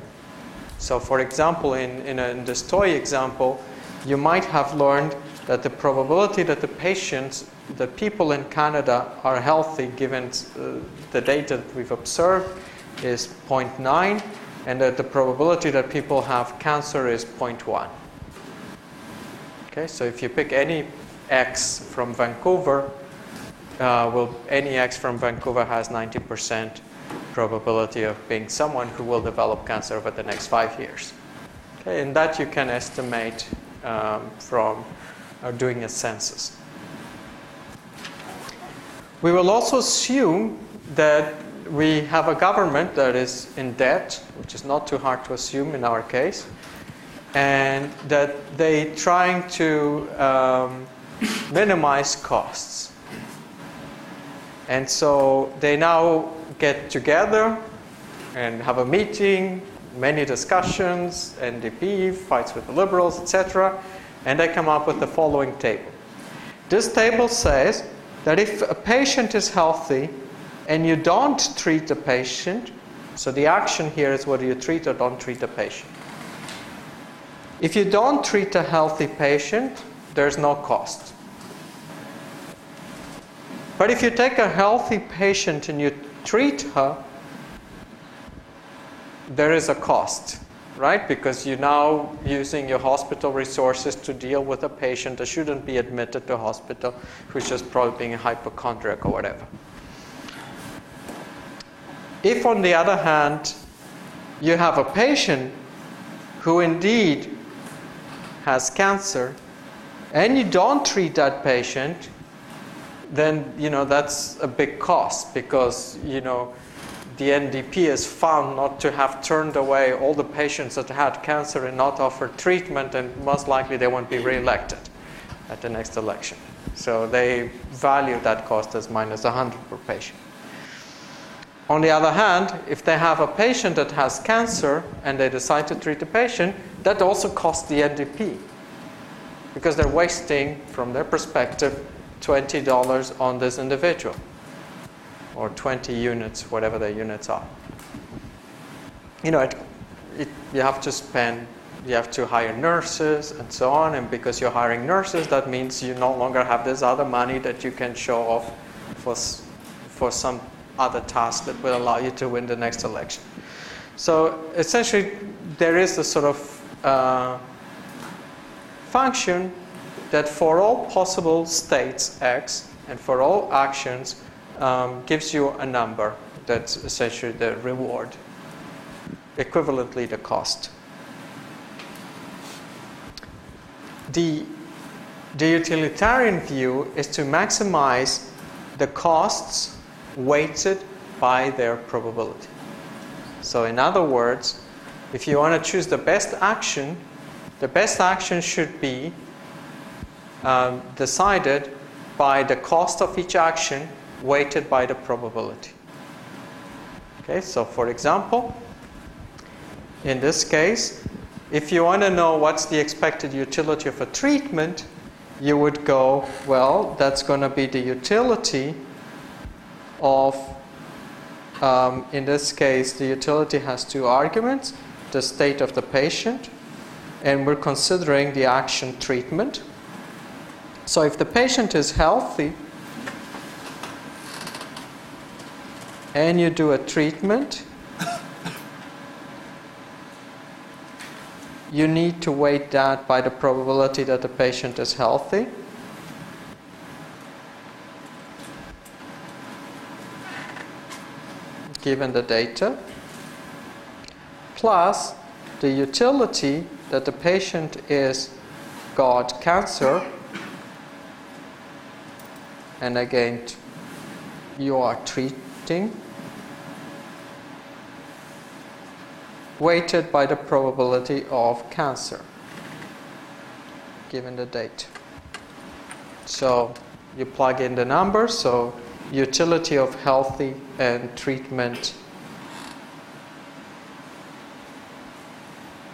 Speaker 1: So, for example, in, in, a, in this toy example, you might have learned that the probability that the patients, the people in Canada are healthy given uh, the data that we've observed is 0.9, and that the probability that people have cancer is 0.1. Okay, so if you pick any x from Vancouver, uh, any x from Vancouver has 90% probability of being someone who will develop cancer over the next five years. Okay, and that you can estimate um, from uh, doing a census. We will also assume that we have a government that is in debt, which is not too hard to assume in our case, and that they trying to um, minimize costs. And so they now get together and have a meeting, many discussions, NDP fights with the liberals, etc., and they come up with the following table. This table says that if a patient is healthy and you don't treat the patient, so the action here is whether you treat or don't treat the patient. If you don't treat a healthy patient, there's no cost. But if you take a healthy patient and you treat her, there is a cost, right? Because you're now using your hospital resources to deal with a patient that shouldn't be admitted to hospital, who's just probably being a hypochondriac or whatever. If, on the other hand, you have a patient who indeed has cancer and you don't treat that patient, then you know that's a big cost because you know the NDP has found not to have turned away all the patients that had cancer and not offered treatment, and most likely they won't be re-elected at the next election. So they value that cost as minus 100 per patient. On the other hand, if they have a patient that has cancer and they decide to treat the patient, that also costs the NDP because they're wasting, from their perspective, $20 on this individual or 20 units, whatever the units are. You know, it, it, you have to spend, you have to hire nurses and so on, and because you're hiring nurses, that means you no longer have this other money that you can show off for, for some other task that will allow you to win the next election. So essentially, there is a sort of uh, function that for all possible states x and for all actions um, gives you a number that's essentially the reward, equivalently the cost. The, the utilitarian view is to maximize the costs weighted by their probability. So, in other words, if you want to choose the best action, the best action should be um, decided by the cost of each action weighted by the probability. Okay, so for example, in this case, if you want to know what's the expected utility of a treatment, you would go, well, that's going to be the utility of, um, in this case, the utility has two arguments the state of the patient, and we're considering the action treatment. So if the patient is healthy and you do a treatment, you need to weight that by the probability that the patient is healthy. Given the data, plus the utility that the patient is got cancer and again you are treating weighted by the probability of cancer given the date. So you plug in the numbers so utility of healthy and treatment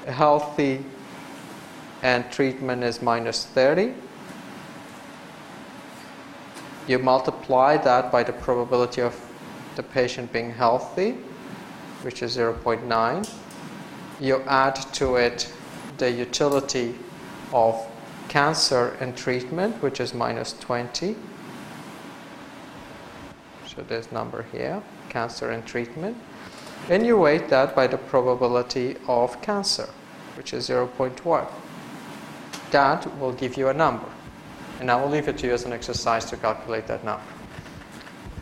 Speaker 1: healthy and treatment is minus 30 you multiply that by the probability of the patient being healthy, which is 0.9. You add to it the utility of cancer and treatment, which is minus 20. So this number here, cancer and treatment. And you weight that by the probability of cancer, which is 0.1. That will give you a number. And I will leave it to you as an exercise to calculate that number.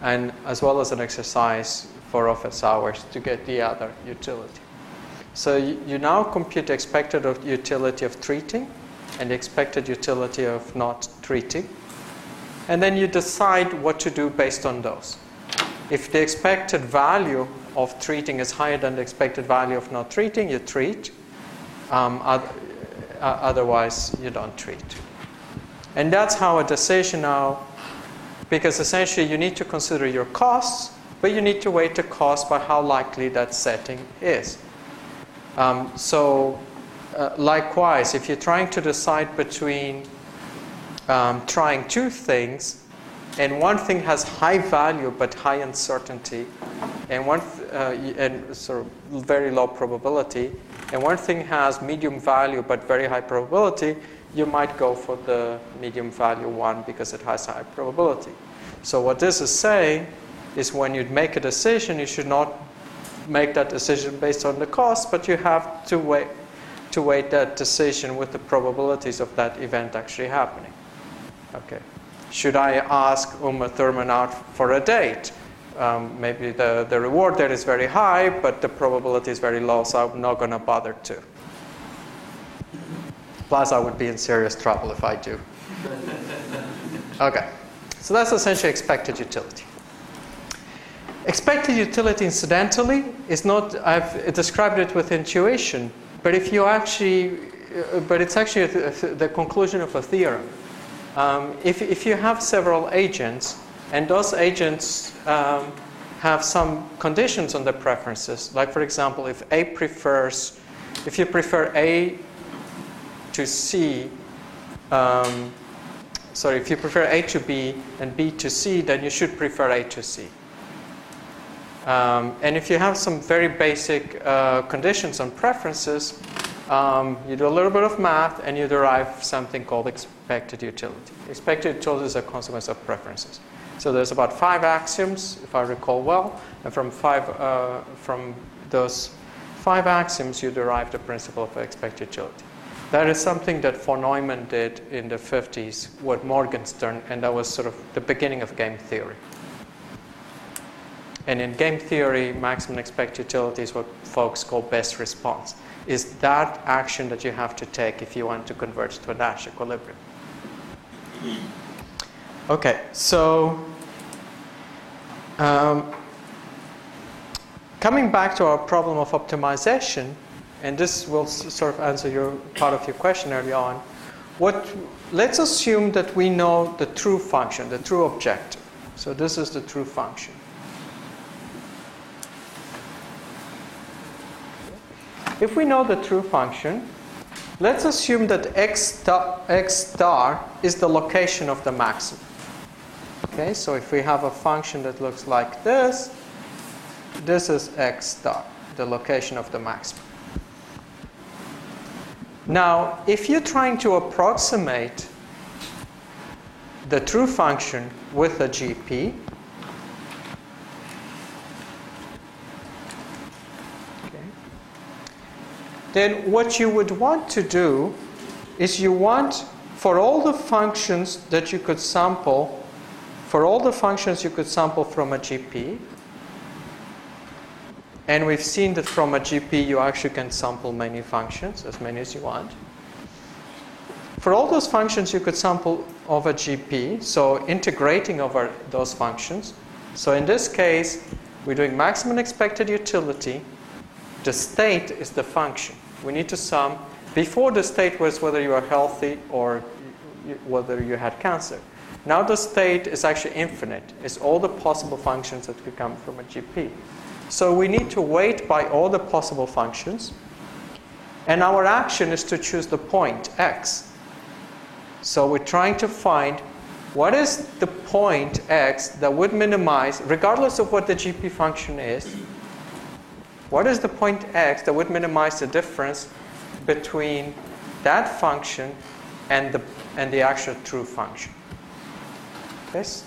Speaker 1: And as well as an exercise for office hours to get the other utility. So you, you now compute the expected utility of treating and the expected utility of not treating. And then you decide what to do based on those. If the expected value of treating is higher than the expected value of not treating, you treat. Um, uh, otherwise, you don't treat. And that's how a decision now, because essentially you need to consider your costs, but you need to weight the cost by how likely that setting is. Um, so, uh, likewise, if you're trying to decide between um, trying two things, and one thing has high value but high uncertainty, and one th- uh, and sort of very low probability, and one thing has medium value but very high probability, you might go for the medium value one because it has high probability. So what this is saying is when you make a decision, you should not make that decision based on the cost, but you have to weigh, to weigh that decision with the probabilities of that event actually happening. Okay. Should I ask Uma Thurman out for a date? Um, maybe the, the reward there is very high, but the probability is very low, so I'm not going to bother to. Plus, I would be in serious trouble if I do. Okay, so that's essentially expected utility. Expected utility, incidentally, is not, I've described it with intuition, but if you actually, uh, but it's actually the, the conclusion of a theorem. Um, if, if you have several agents, and those agents um, have some conditions on the preferences, like for example, if A prefers, if you prefer A to C, um, sorry, if you prefer A to B and B to C, then you should prefer A to C. Um, and if you have some very basic uh, conditions on preferences, um, you do a little bit of math and you derive something called expected utility. Expected utility is a consequence of preferences. So there's about five axioms, if I recall well, and from five uh, from those five axioms, you derive the principle of expected utility. That is something that von Neumann did in the 50s with Morgenstern, and that was sort of the beginning of game theory. And in game theory, maximum expected utility is what folks call best response. Is that action that you have to take if you want to converge to a Nash equilibrium? Okay, so um, coming back to our problem of optimization, and this will sort of answer your part of your question early on. What? Let's assume that we know the true function, the true objective. So this is the true function. If we know the true function, let's assume that x star, x star is the location of the maximum. Okay, so if we have a function that looks like this, this is x star, the location of the maximum. Now, if you're trying to approximate the true function with a GP, then what you would want to do is you want for all the functions that you could sample, for all the functions you could sample from a GP, and we've seen that from a GP you actually can sample many functions, as many as you want. For all those functions you could sample over GP, so integrating over those functions. So in this case, we're doing maximum expected utility. The state is the function. We need to sum. Before the state was whether you are healthy or whether you had cancer. Now the state is actually infinite. It's all the possible functions that could come from a GP. So we need to weight by all the possible functions. And our action is to choose the point x. So we're trying to find what is the point x that would minimize, regardless of what the GP function is, what is the point x that would minimize the difference between that function and the, and the actual true function? Yes?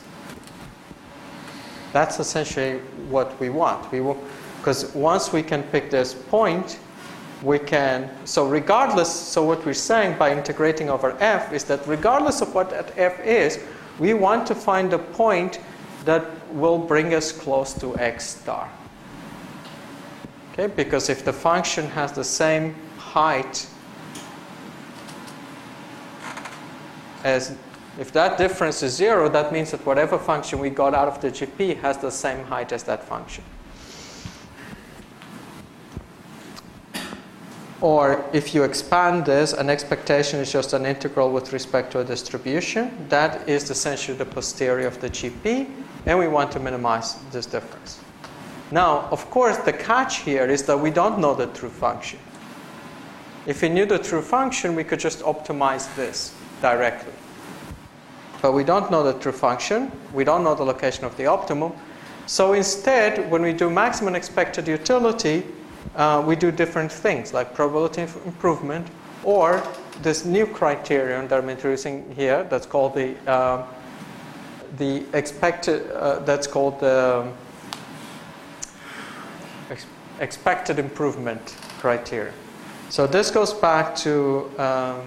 Speaker 1: That's essentially what we want. We will, because once we can pick this point, we can, so regardless, so what we're saying by integrating over f is that regardless of what that f is, we want to find a point that will bring us close to x star. Okay, because if the function has the same height as if that difference is zero, that means that whatever function we got out of the GP has the same height as that function. Or if you expand this, an expectation is just an integral with respect to a distribution. That is essentially the posterior of the GP, and we want to minimize this difference. Now, of course, the catch here is that we don't know the true function. If we knew the true function, we could just optimize this directly. but we don't know the true function. We don't know the location of the optimum. So instead, when we do maximum expected utility, uh, we do different things like probability improvement or this new criterion that I'm introducing here that's called the, uh, the expected, uh, that's called the ex- expected improvement criteria. So this goes back to um,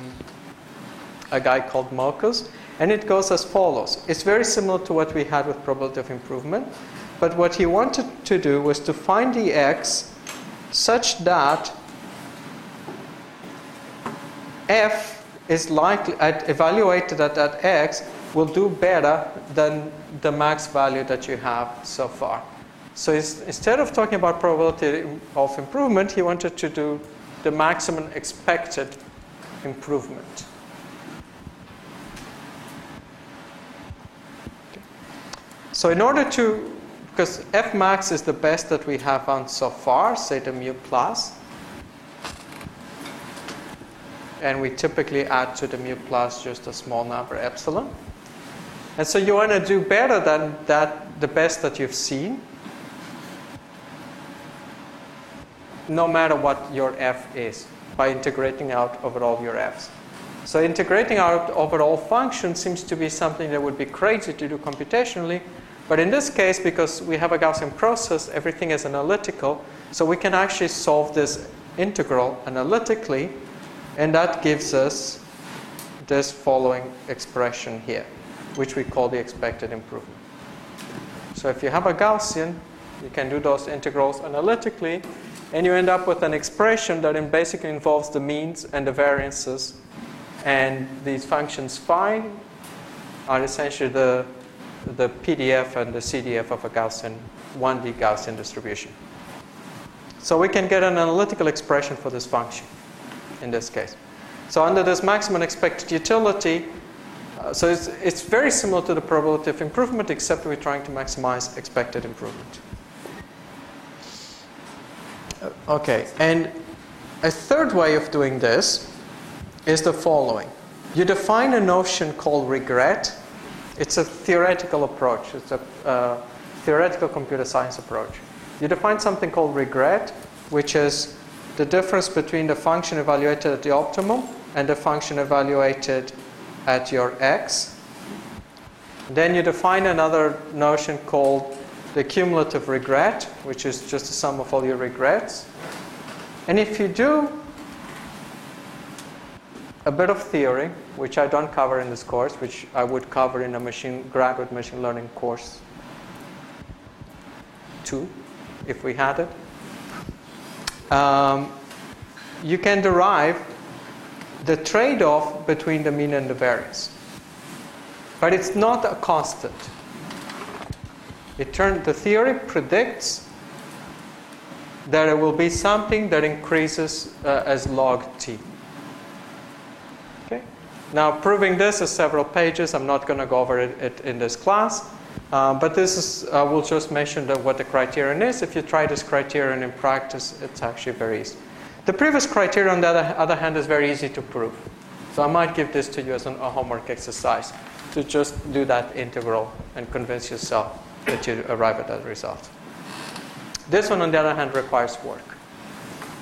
Speaker 1: a guy called Mockus, and it goes as follows. It's very similar to what we had with probability of improvement, but what he wanted to do was to find the x such that f is likely at, evaluated at that x will do better than the max value that you have so far. So instead of talking about probability of improvement, he wanted to do the maximum expected improvement. So in order to, because f max is the best that we have found so far, say the mu plus, and we typically add to the mu plus just a small number epsilon. And so you want to do better than that, the best that you've seen, no matter what your f is, by integrating out over all your f's. So integrating out over all functions seems to be something that would be crazy to do computationally, but in this case, because we have a Gaussian process, everything is analytical, so we can actually solve this integral analytically, and that gives us this following expression here, which we call the expected improvement. So if you have a Gaussian, you can do those integrals analytically, and you end up with an expression that basically involves the means and the variances. And these functions phi are essentially the, the PDF and the CDF of a Gaussian, 1D Gaussian distribution. So we can get an analytical expression for this function in this case. So under this maximum expected utility, uh, so it's, it's very similar to the probability of improvement, except we're trying to maximize expected improvement. Okay, and a third way of doing this is the following. You define a notion called regret. It's a theoretical approach. It's a uh, theoretical computer science approach. You define something called regret, which is the difference between the function evaluated at the optimum and the function evaluated at your x. Then you define another notion called the cumulative regret, which is just the sum of all your regrets. And if you do a bit of theory, which I don't cover in this course, which I would cover in a machine graduate machine learning course two, if we had it, um, you can derive the trade-off between the mean and the variance. But it's not a constant. It the theory predicts that it will be something that increases uh, as log t. Okay. Now, proving this is several pages. I'm not going to go over it, it in this class. Uh, but this is, uh, we'll just mention the, what the criterion is. If you try this criterion in practice, it's actually very easy. The previous criterion, on the other, other hand, is very easy to prove. So I might give this to you as an, a homework exercise to just do that integral and convince yourself that you arrive at that result. This one, on the other hand, requires work.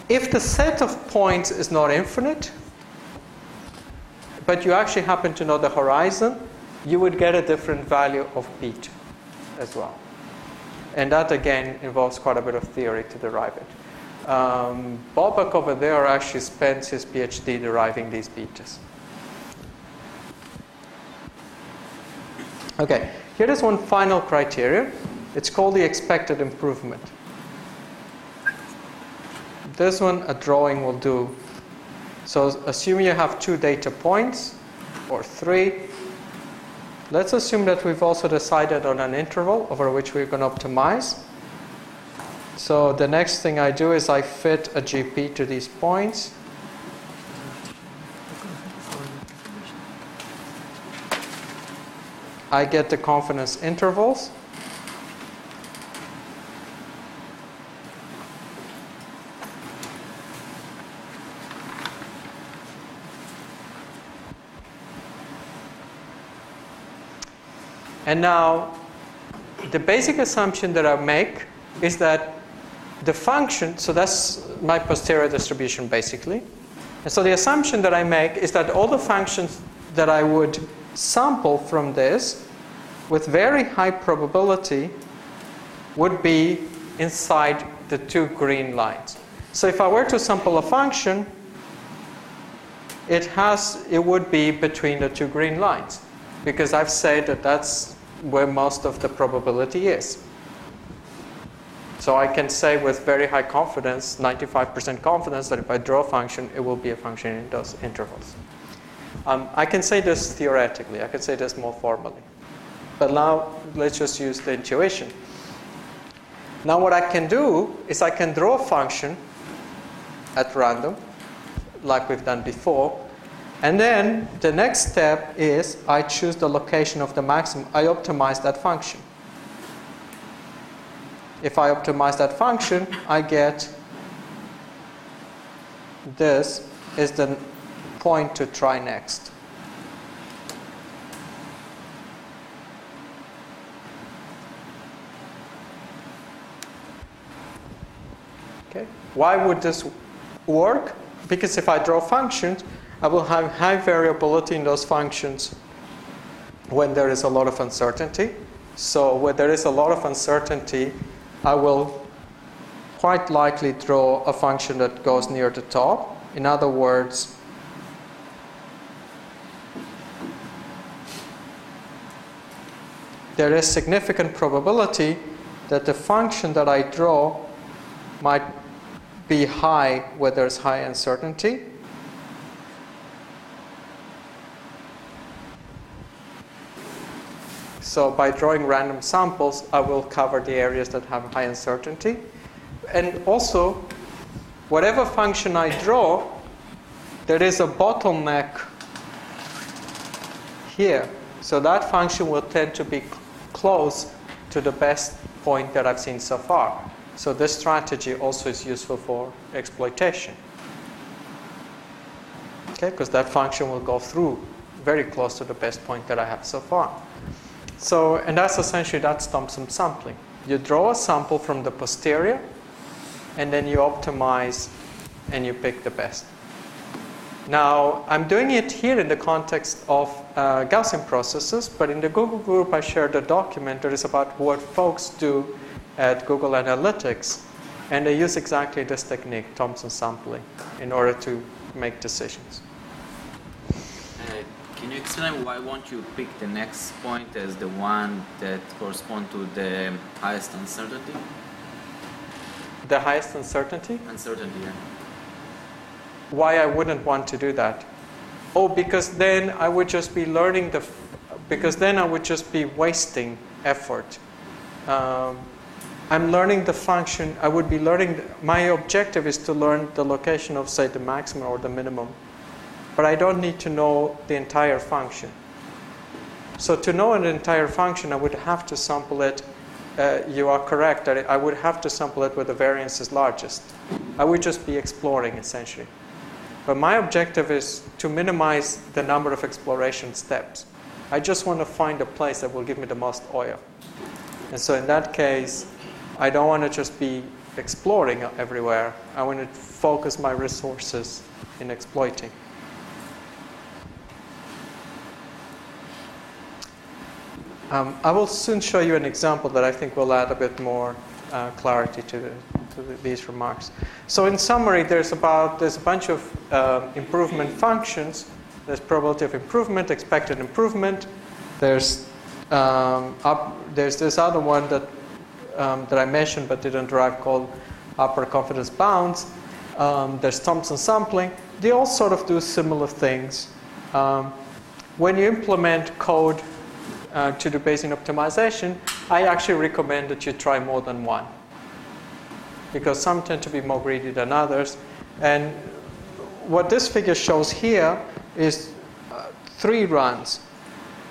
Speaker 1: If the set of points is not infinite, but you actually happen to know the horizon, you would get a different value of beta as well. And that again involves quite a bit of theory to derive it. Um, Bobak over there actually spends his PhD deriving these betas. Okay, here is one final criterion. It's called the expected improvement. This one a drawing will do. So assume you have two data points or three. Let's assume that we've also decided on an interval over which we're going to optimize. So the next thing I do is I fit a GP to these points. I get the confidence intervals. And now, the basic assumption that I make is that the function, so that's my posterior distribution basically. And so the assumption that I make is that all the functions that I would sample from this with very high probability would be inside the two green lines. So if I were to sample a function, it has it would be between the two green lines because I've said that that's where most of the probability is. So I can say with very high confidence, 95% confidence, that if I draw a function, it will be a function in those intervals. Um, I can say this theoretically, I can say this more formally. But now let's just use the intuition. Now what I can do is I can draw a function at random, like we've done before, and then the next step is I choose the location of the maximum. I optimize that function. If I optimize that function, I get this is the point to try next. Okay. Why would this work? Because if I draw functions, I will have high variability in those functions when there is a lot of uncertainty. So where there is a lot of uncertainty, I will quite likely draw a function that goes near the top. In other words, there is significant probability that the function that I draw might be high where there's high uncertainty. So by drawing random samples, I will cover the areas that have high uncertainty. And also, whatever function I draw, there is a bottleneck here. So that function will tend to be close to the best point that I've seen so far. So this strategy also is useful for exploitation. Okay, because that function will go through very close to the best point that I have so far. So, and that's essentially that's Thompson sampling. You draw a sample from the posterior, and then you optimize and you pick the best. Now, I'm doing it here in the context of uh, Gaussian processes, but in the Google group, I shared a document that is about what folks do at Google Analytics, and they use exactly this technique, Thompson sampling, in order to make decisions.
Speaker 8: Uh, can you explain why won't you pick the next point as the one that corresponds to the highest uncertainty?
Speaker 1: The highest uncertainty?
Speaker 8: Uncertainty, yeah.
Speaker 1: Why I wouldn't want to do that? Oh, because then I would just be learning the, because then I would just be wasting effort. Um, I'm learning the function, I would be learning, my objective is to learn the location of, say, the maximum or the minimum. But I don't need to know the entire function. So to know an entire function, I would have to sample it. Uh, you are correct I would have to sample it where the variance is largest. I would just be exploring essentially. But my objective is to minimize the number of exploration steps. I just want to find a place that will give me the most oil. And so in that case, I don't want to just be exploring everywhere. I want to focus my resources in exploiting. Um, I will soon show you an example that I think will add a bit more uh, clarity to, these remarks. So in summary, there's about there's a bunch of uh, improvement functions. There's probability of improvement, expected improvement. There's um, up, there's this other one that um, that I mentioned but didn't derive called upper confidence bounds. Um, there's Thompson sampling. They all sort of do similar things. Um, when you implement code uh, to do Bayesian optimization, I actually recommend that you try more than one. Because some tend to be more greedy than others. And what this figure shows here is uh, three runs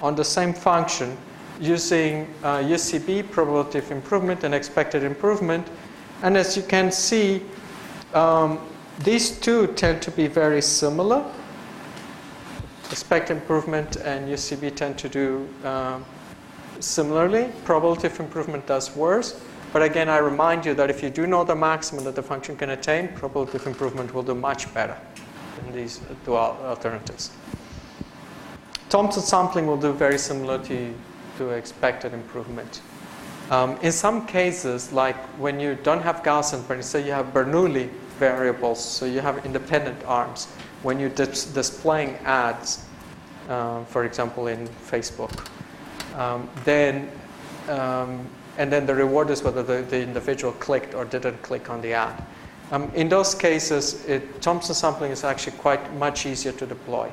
Speaker 1: on the same function using uh, UCB, probability of improvement, and expected improvement. And as you can see, um, these two tend to be very similar. Expect improvement and UCB tend to do um, similarly. Probability of improvement does worse. But again, I remind you that if you do know the maximum that the function can attain, probability of improvement will do much better than these two alternatives. Thompson sampling will do very similar to, to expected improvement. Um, in some cases, like when you don't have Gaussian, but instead you have Bernoulli variables, so you have independent arms. When you're dis- displaying ads, uh, for example, in Facebook, um, then um, and then the reward is whether the, the individual clicked or didn't click on the ad. Um, in those cases, it, Thompson sampling is actually quite much easier to deploy.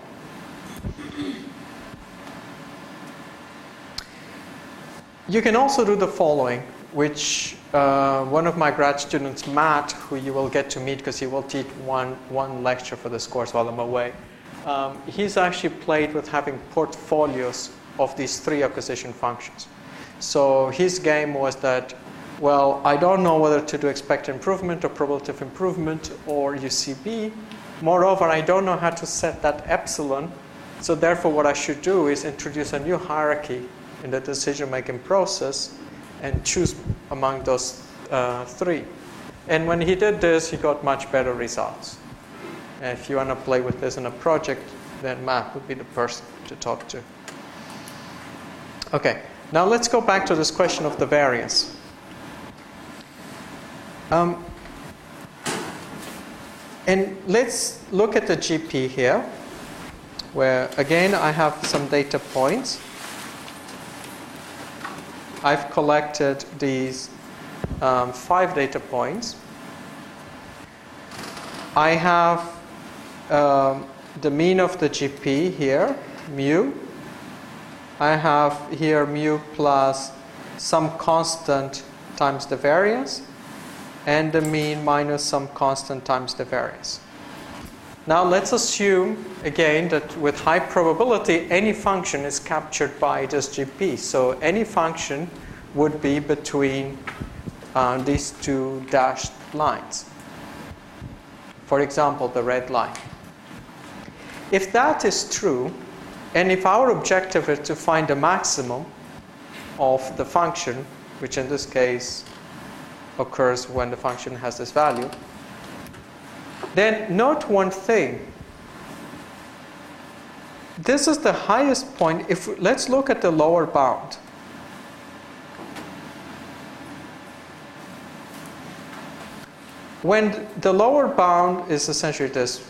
Speaker 1: You can also do the following, which uh, one of my grad students, Matt, who you will get to meet because he will teach one, one lecture for this course while I'm away, um, he's actually played with having portfolios of these three acquisition functions. So his game was that, well, I don't know whether to do expected improvement or probability of improvement or UCB. Moreover, I don't know how to set that epsilon. So therefore, what I should do is introduce a new hierarchy in the decision-making process and choose among those uh, three. And when he did this, he got much better results. And if you want to play with this in a project, then Matt would be the person to talk to. Okay, now let's go back to this question of the variance. Um, and let's look at the GP here, where again I have some data points. I've collected these um, five data points. I have um, the mean of the GP here, mu. I have here mu plus some constant times the variance, and the mean minus some constant times the variance. Now let's assume again that with high probability any function is captured by this GP. So any function would be between uh, these two dashed lines. For example, the red line. If that is true, and if our objective is to find the maximum of the function, which in this case occurs when the function has this value, then note one thing. This is the highest point. If let's look at the lower bound. When the lower bound is essentially this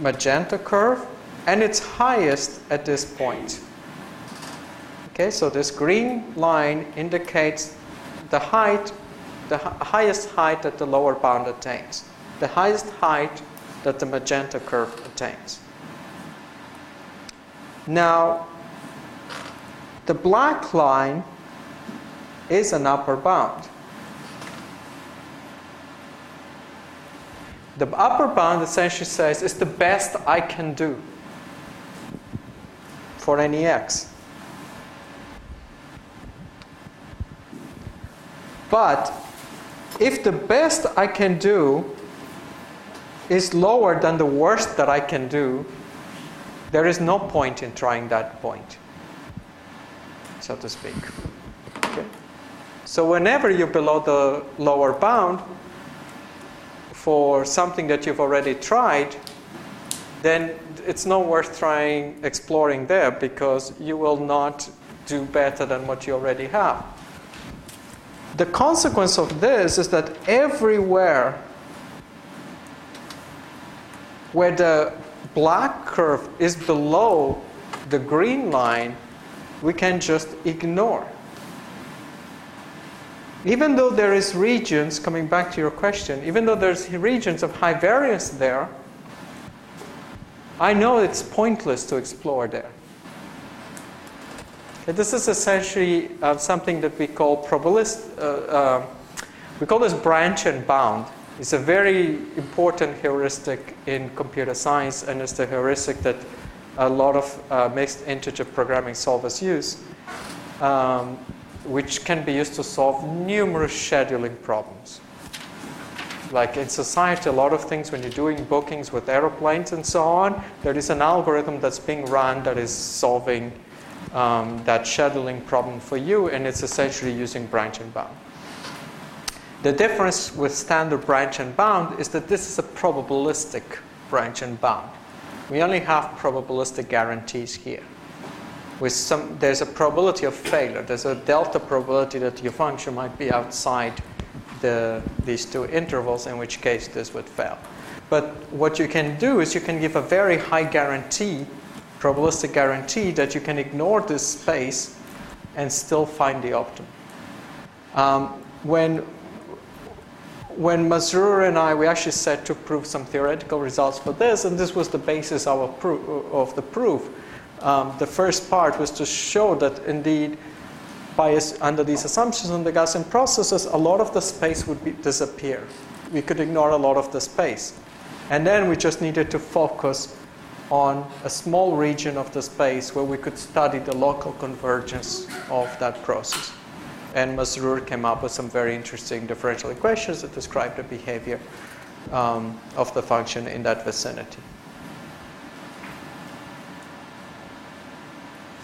Speaker 1: magenta curve, and it's highest at this point. Okay, so this green line indicates the height, the highest height that the lower bound attains, the highest height that the magenta curve attains. Now, the black line is an upper bound. The upper bound essentially says it's the best I can do for any x. But if the best I can do is lower than the worst that I can do, there is no point in trying that point, so to speak. Okay? So whenever you're below the lower bound for something that you've already tried, then it's not worth trying exploring there because you will not do better than what you already have. The consequence of this is that everywhere where the black curve is below the green line, we can just ignore. Even though there is regions, coming back to your question, even though there's regions of high variance there, I know it's pointless to explore there. This is essentially uh, something that we call probabilist. Uh, uh, we call this branch and bound. It's a very important heuristic in computer science, and it's the heuristic that a lot of uh, mixed integer programming solvers use, um, which can be used to solve numerous scheduling problems like in society, a lot of things when you're doing bookings with aeroplanes and so on, there is an algorithm that's being run that is solving um, that scheduling problem for you, and it's essentially using branch and bound. The difference with standard branch and bound is that this is a probabilistic branch and bound. We only have probabilistic guarantees here. With some, there's a probability of failure. There's a delta probability that your function might be outside the, these two intervals, in which case this would fail. But what you can do is you can give a very high guarantee, probabilistic guarantee, that you can ignore this space and still find the optimum. Um, when when Masrour and I, we actually set to prove some theoretical results for this, and this was the basis of, of the proof. Um, the first part was to show that indeed, by, under these assumptions on the Gaussian processes, a lot of the space would be, disappear. We could ignore a lot of the space. And then we just needed to focus on a small region of the space where we could study the local convergence of that process. And Masrour came up with some very interesting differential equations that describe the behavior um, of the function in that vicinity.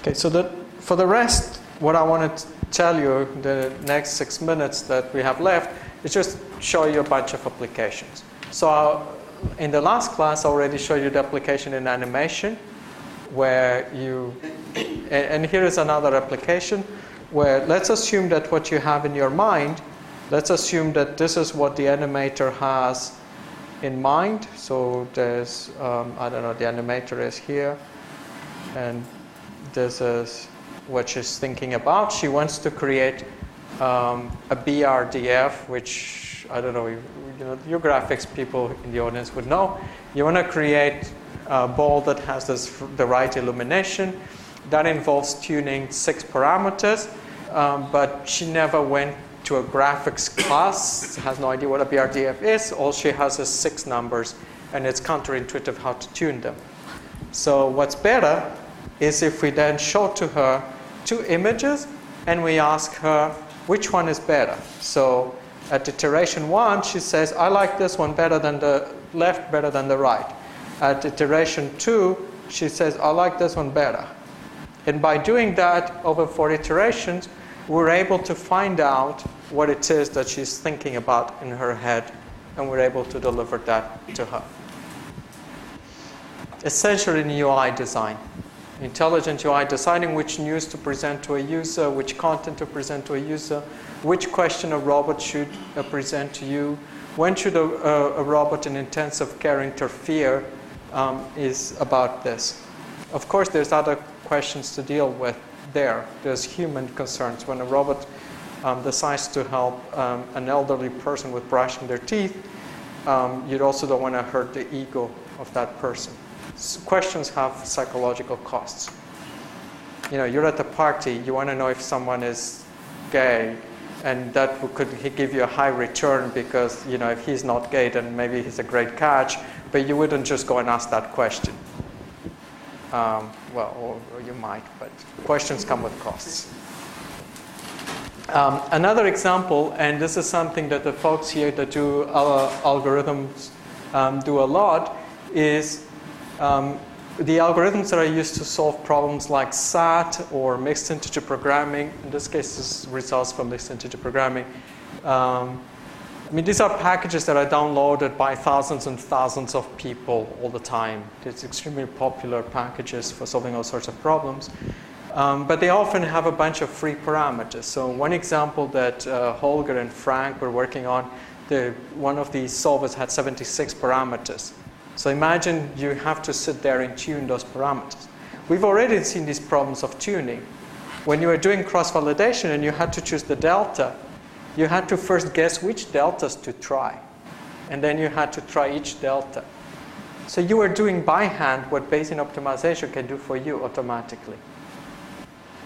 Speaker 1: Okay, so that for the rest, what I want to tell you the next six minutes that we have left is just show you a bunch of applications. So I'll, in the last class, I already showed you the application in animation, where you, and, and here is another application where let's assume that what you have in your mind, let's assume that this is what the animator has in mind. So there's, um, I don't know, the animator is here, and this is what she's thinking about. She wants to create um, a BRDF, which I don't know, you, know, your graphics people in the audience would know. You want to create a ball that has this, the right illumination. That involves tuning six parameters, um, but she never went to a graphics class, has no idea what a BRDF is. All she has is six numbers, and it's counterintuitive how to tune them. So, what's better is if we then show to her two images and we ask her which one is better. So, at iteration one, she says, I like this one better than the left, better than the right. At iteration two, she says, I like this one better. And by doing that over four iterations, we're able to find out what it is that she's thinking about in her head, and we're able to deliver that to her. Essentially, in UI design. Intelligent UI deciding which news to present to a user, which content to present to a user, which question a robot should uh, present to you, when should a, a, a, robot in intensive care interfere, um, is about this. Of course, there's other questions to deal with there. There's human concerns. When a robot um, decides to help um, an elderly person with brushing their teeth, um, you also don't want to hurt the ego of that person. Questions have psychological costs. You know, you're at a party, you want to know if someone is gay, and that could give you a high return because, you know, if he's not gay, then maybe he's a great catch, but you wouldn't just go and ask that question. Um, well, or, you might, but questions come with costs. Um, another example, and this is something that the folks here that do our algorithms um, do a lot, is um, the algorithms that are used to solve problems like SAT or mixed integer programming. In this case, this results from mixed integer programming. Um, I mean, these are packages that are downloaded by thousands and thousands of people all the time. It's extremely popular packages for solving all sorts of problems. Um, but they often have a bunch of free parameters. So one example that uh, Holger and Frank were working on, the, one of these solvers had 76 parameters. So imagine you have to sit there and tune those parameters. We've already seen these problems of tuning. When you were doing cross-validation and you had to choose the delta, you had to first guess which deltas to try. And then you had to try each delta. So you were doing by hand what Bayesian optimization can do for you automatically.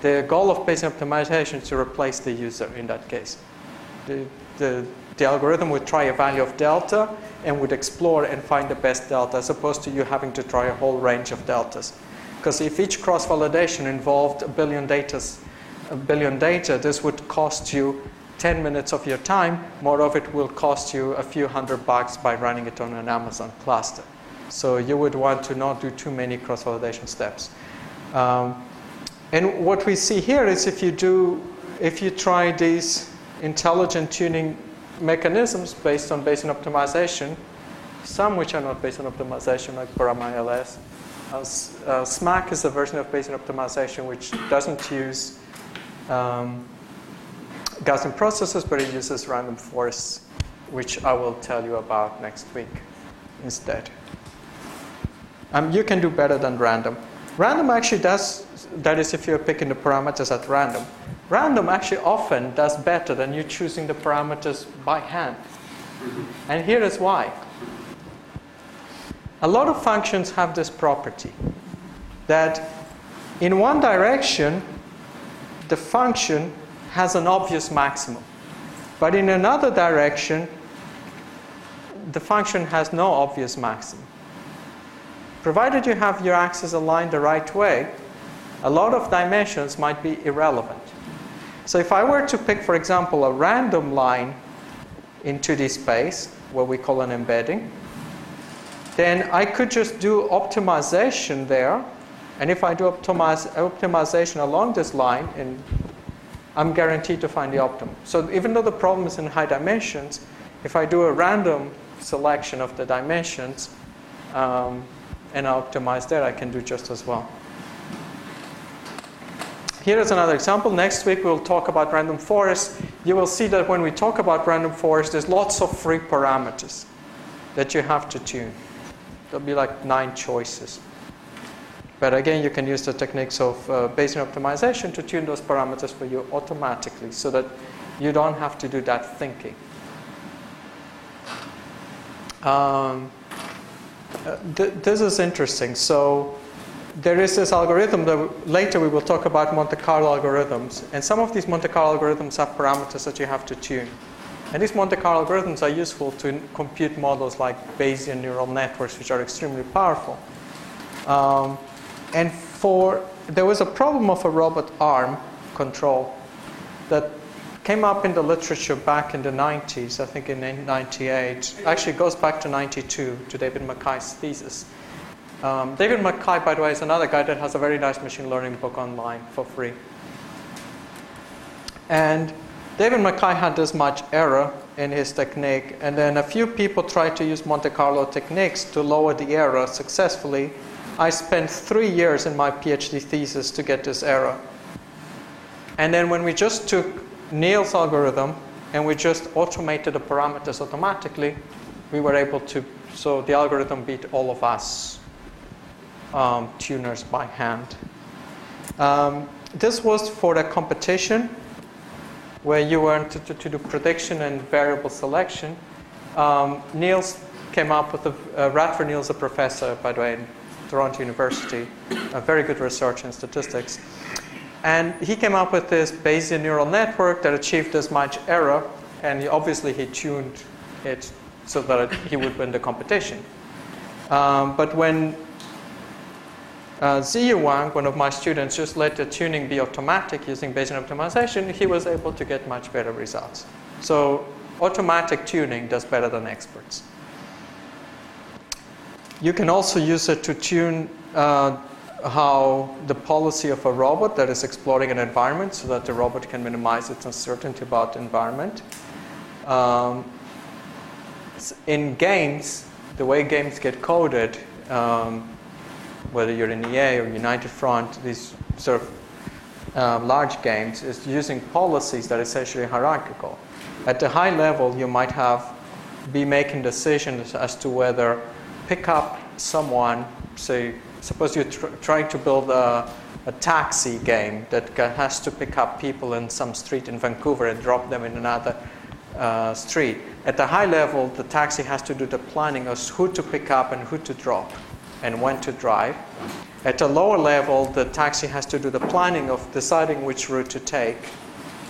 Speaker 1: The goal of Bayesian optimization is to replace the user in that case. The, the, the algorithm would try a value of delta and would explore and find the best delta as opposed to you having to try a whole range of deltas. Because if each cross-validation involved a billion, datas, a billion data, this would cost you 10 minutes of your time, more of it will cost you a few hundred bucks by running it on an Amazon cluster. So you would want to not do too many cross-validation steps. Um, And what we see here is if you do, if you try these intelligent tuning mechanisms based on Bayesian optimization, some which are not based on optimization, like ParamILS. Uh, uh, SMAC is a version of Bayesian optimization which doesn't use um, Gaussian processes, but it uses random forests, which I will tell you about next week instead. Um, you can do better than random. Random actually does, that is, if you're picking the parameters at random. Random actually often does better than you choosing the parameters by hand. And here is why. A lot of functions have this property that in one direction, the function has an obvious maximum. But in another direction, the function has no obvious maximum. Provided you have your axis aligned the right way, a lot of dimensions might be irrelevant. So if I were to pick, for example, a random line in 2D space, what we call an embedding, then I could just do optimization there. And if I do optimize, optimization along this line, and I'm guaranteed to find the optimum. So even though the problem is in high dimensions, if I do a random selection of the dimensions um, and I optimize there, I can do just as well. Here is another example. Next week we'll talk about random forests. You will see that when we talk about random forests, there's lots of free parameters that you have to tune. There'll be like nine choices. But again, you can use the techniques of uh, Bayesian optimization to tune those parameters for you automatically so that you don't have to do that thinking. Um, uh, th- this is interesting. So there is this algorithm that later we will talk about Monte Carlo algorithms. And some of these Monte Carlo algorithms have parameters that you have to tune. And these Monte Carlo algorithms are useful to compute models like Bayesian neural networks, which are extremely powerful. Um, and for there was a problem of a robot arm control that came up in the literature back in the 90s, I think in 98. Actually, goes back to 92 to David MacKay's thesis. Um, David MacKay, by the way, is another guy that has a very nice machine learning book online for free. And David MacKay had this much error in his technique, and then a few people tried to use Monte Carlo techniques to lower the error successfully. I spent three years in my PhD thesis to get this error. And then when we just took Neal's algorithm and we just automated the parameters automatically, we were able to, so the algorithm beat all of us um, tuners by hand. Um, this was for a competition where you were to, to, to do prediction and variable selection. Um, Neal's came up with a, uh, Radford Neal's, a professor, by the way, in Toronto University, a very good research in statistics. And he came up with this Bayesian neural network that achieved this much error, and he, obviously he tuned it so that it, he would win the competition. Um, but when uh, Ziyu Wang, one of my students, just let the tuning be automatic using Bayesian optimization, he was able to get much better results. So automatic tuning does better than experts. You can also use it to tune uh, how the policy of a robot that is exploring an environment so that the robot can minimize its uncertainty about the environment. Um, in games, the way games get coded, um, whether you're in EA or United Front, these sort of um, large games, is using policies that are essentially hierarchical. At the high level, you might have be making decisions as to whether pick up someone, say, suppose you're tr- trying to build a, a taxi game that has to pick up people in some street in Vancouver and drop them in another uh, street. At the high level, the taxi has to do the planning of who to pick up and who to drop and when to drive. At a lower level, the taxi has to do the planning of deciding which route to take.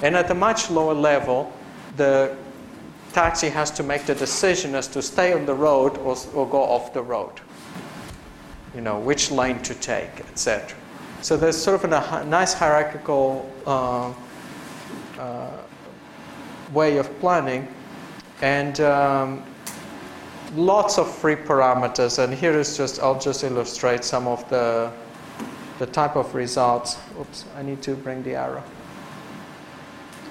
Speaker 1: And at a much lower level, the taxi has to make the decision as to stay on the road or, or go off the road. You know, which lane to take, etc. So there's sort of a nice hierarchical uh, uh, way of planning. And um, lots of free parameters and here is just I'll just illustrate some of the the type of results. Oops, I need to bring the arrow.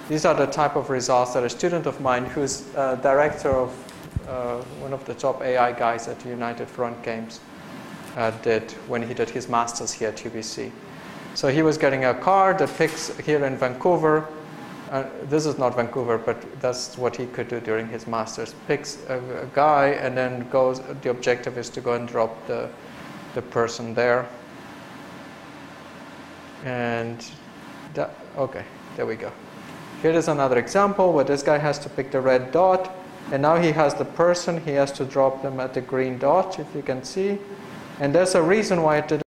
Speaker 1: These are the type of results that a student of mine, who's uh, director of uh, one of the top AI guys at United Front Games, uh, did when he did his masters here at UBC. So he was getting a car that picks here in Vancouver. Uh, this is not Vancouver, but that's what he could do during his masters. Picks a, a guy and then goes. The objective is to go and drop the the person there. And that, okay, there we go. Here is another example where this guy has to pick the red dot, and now he has the person. He has to drop them at the green dot, if you can see. And there's a reason why it did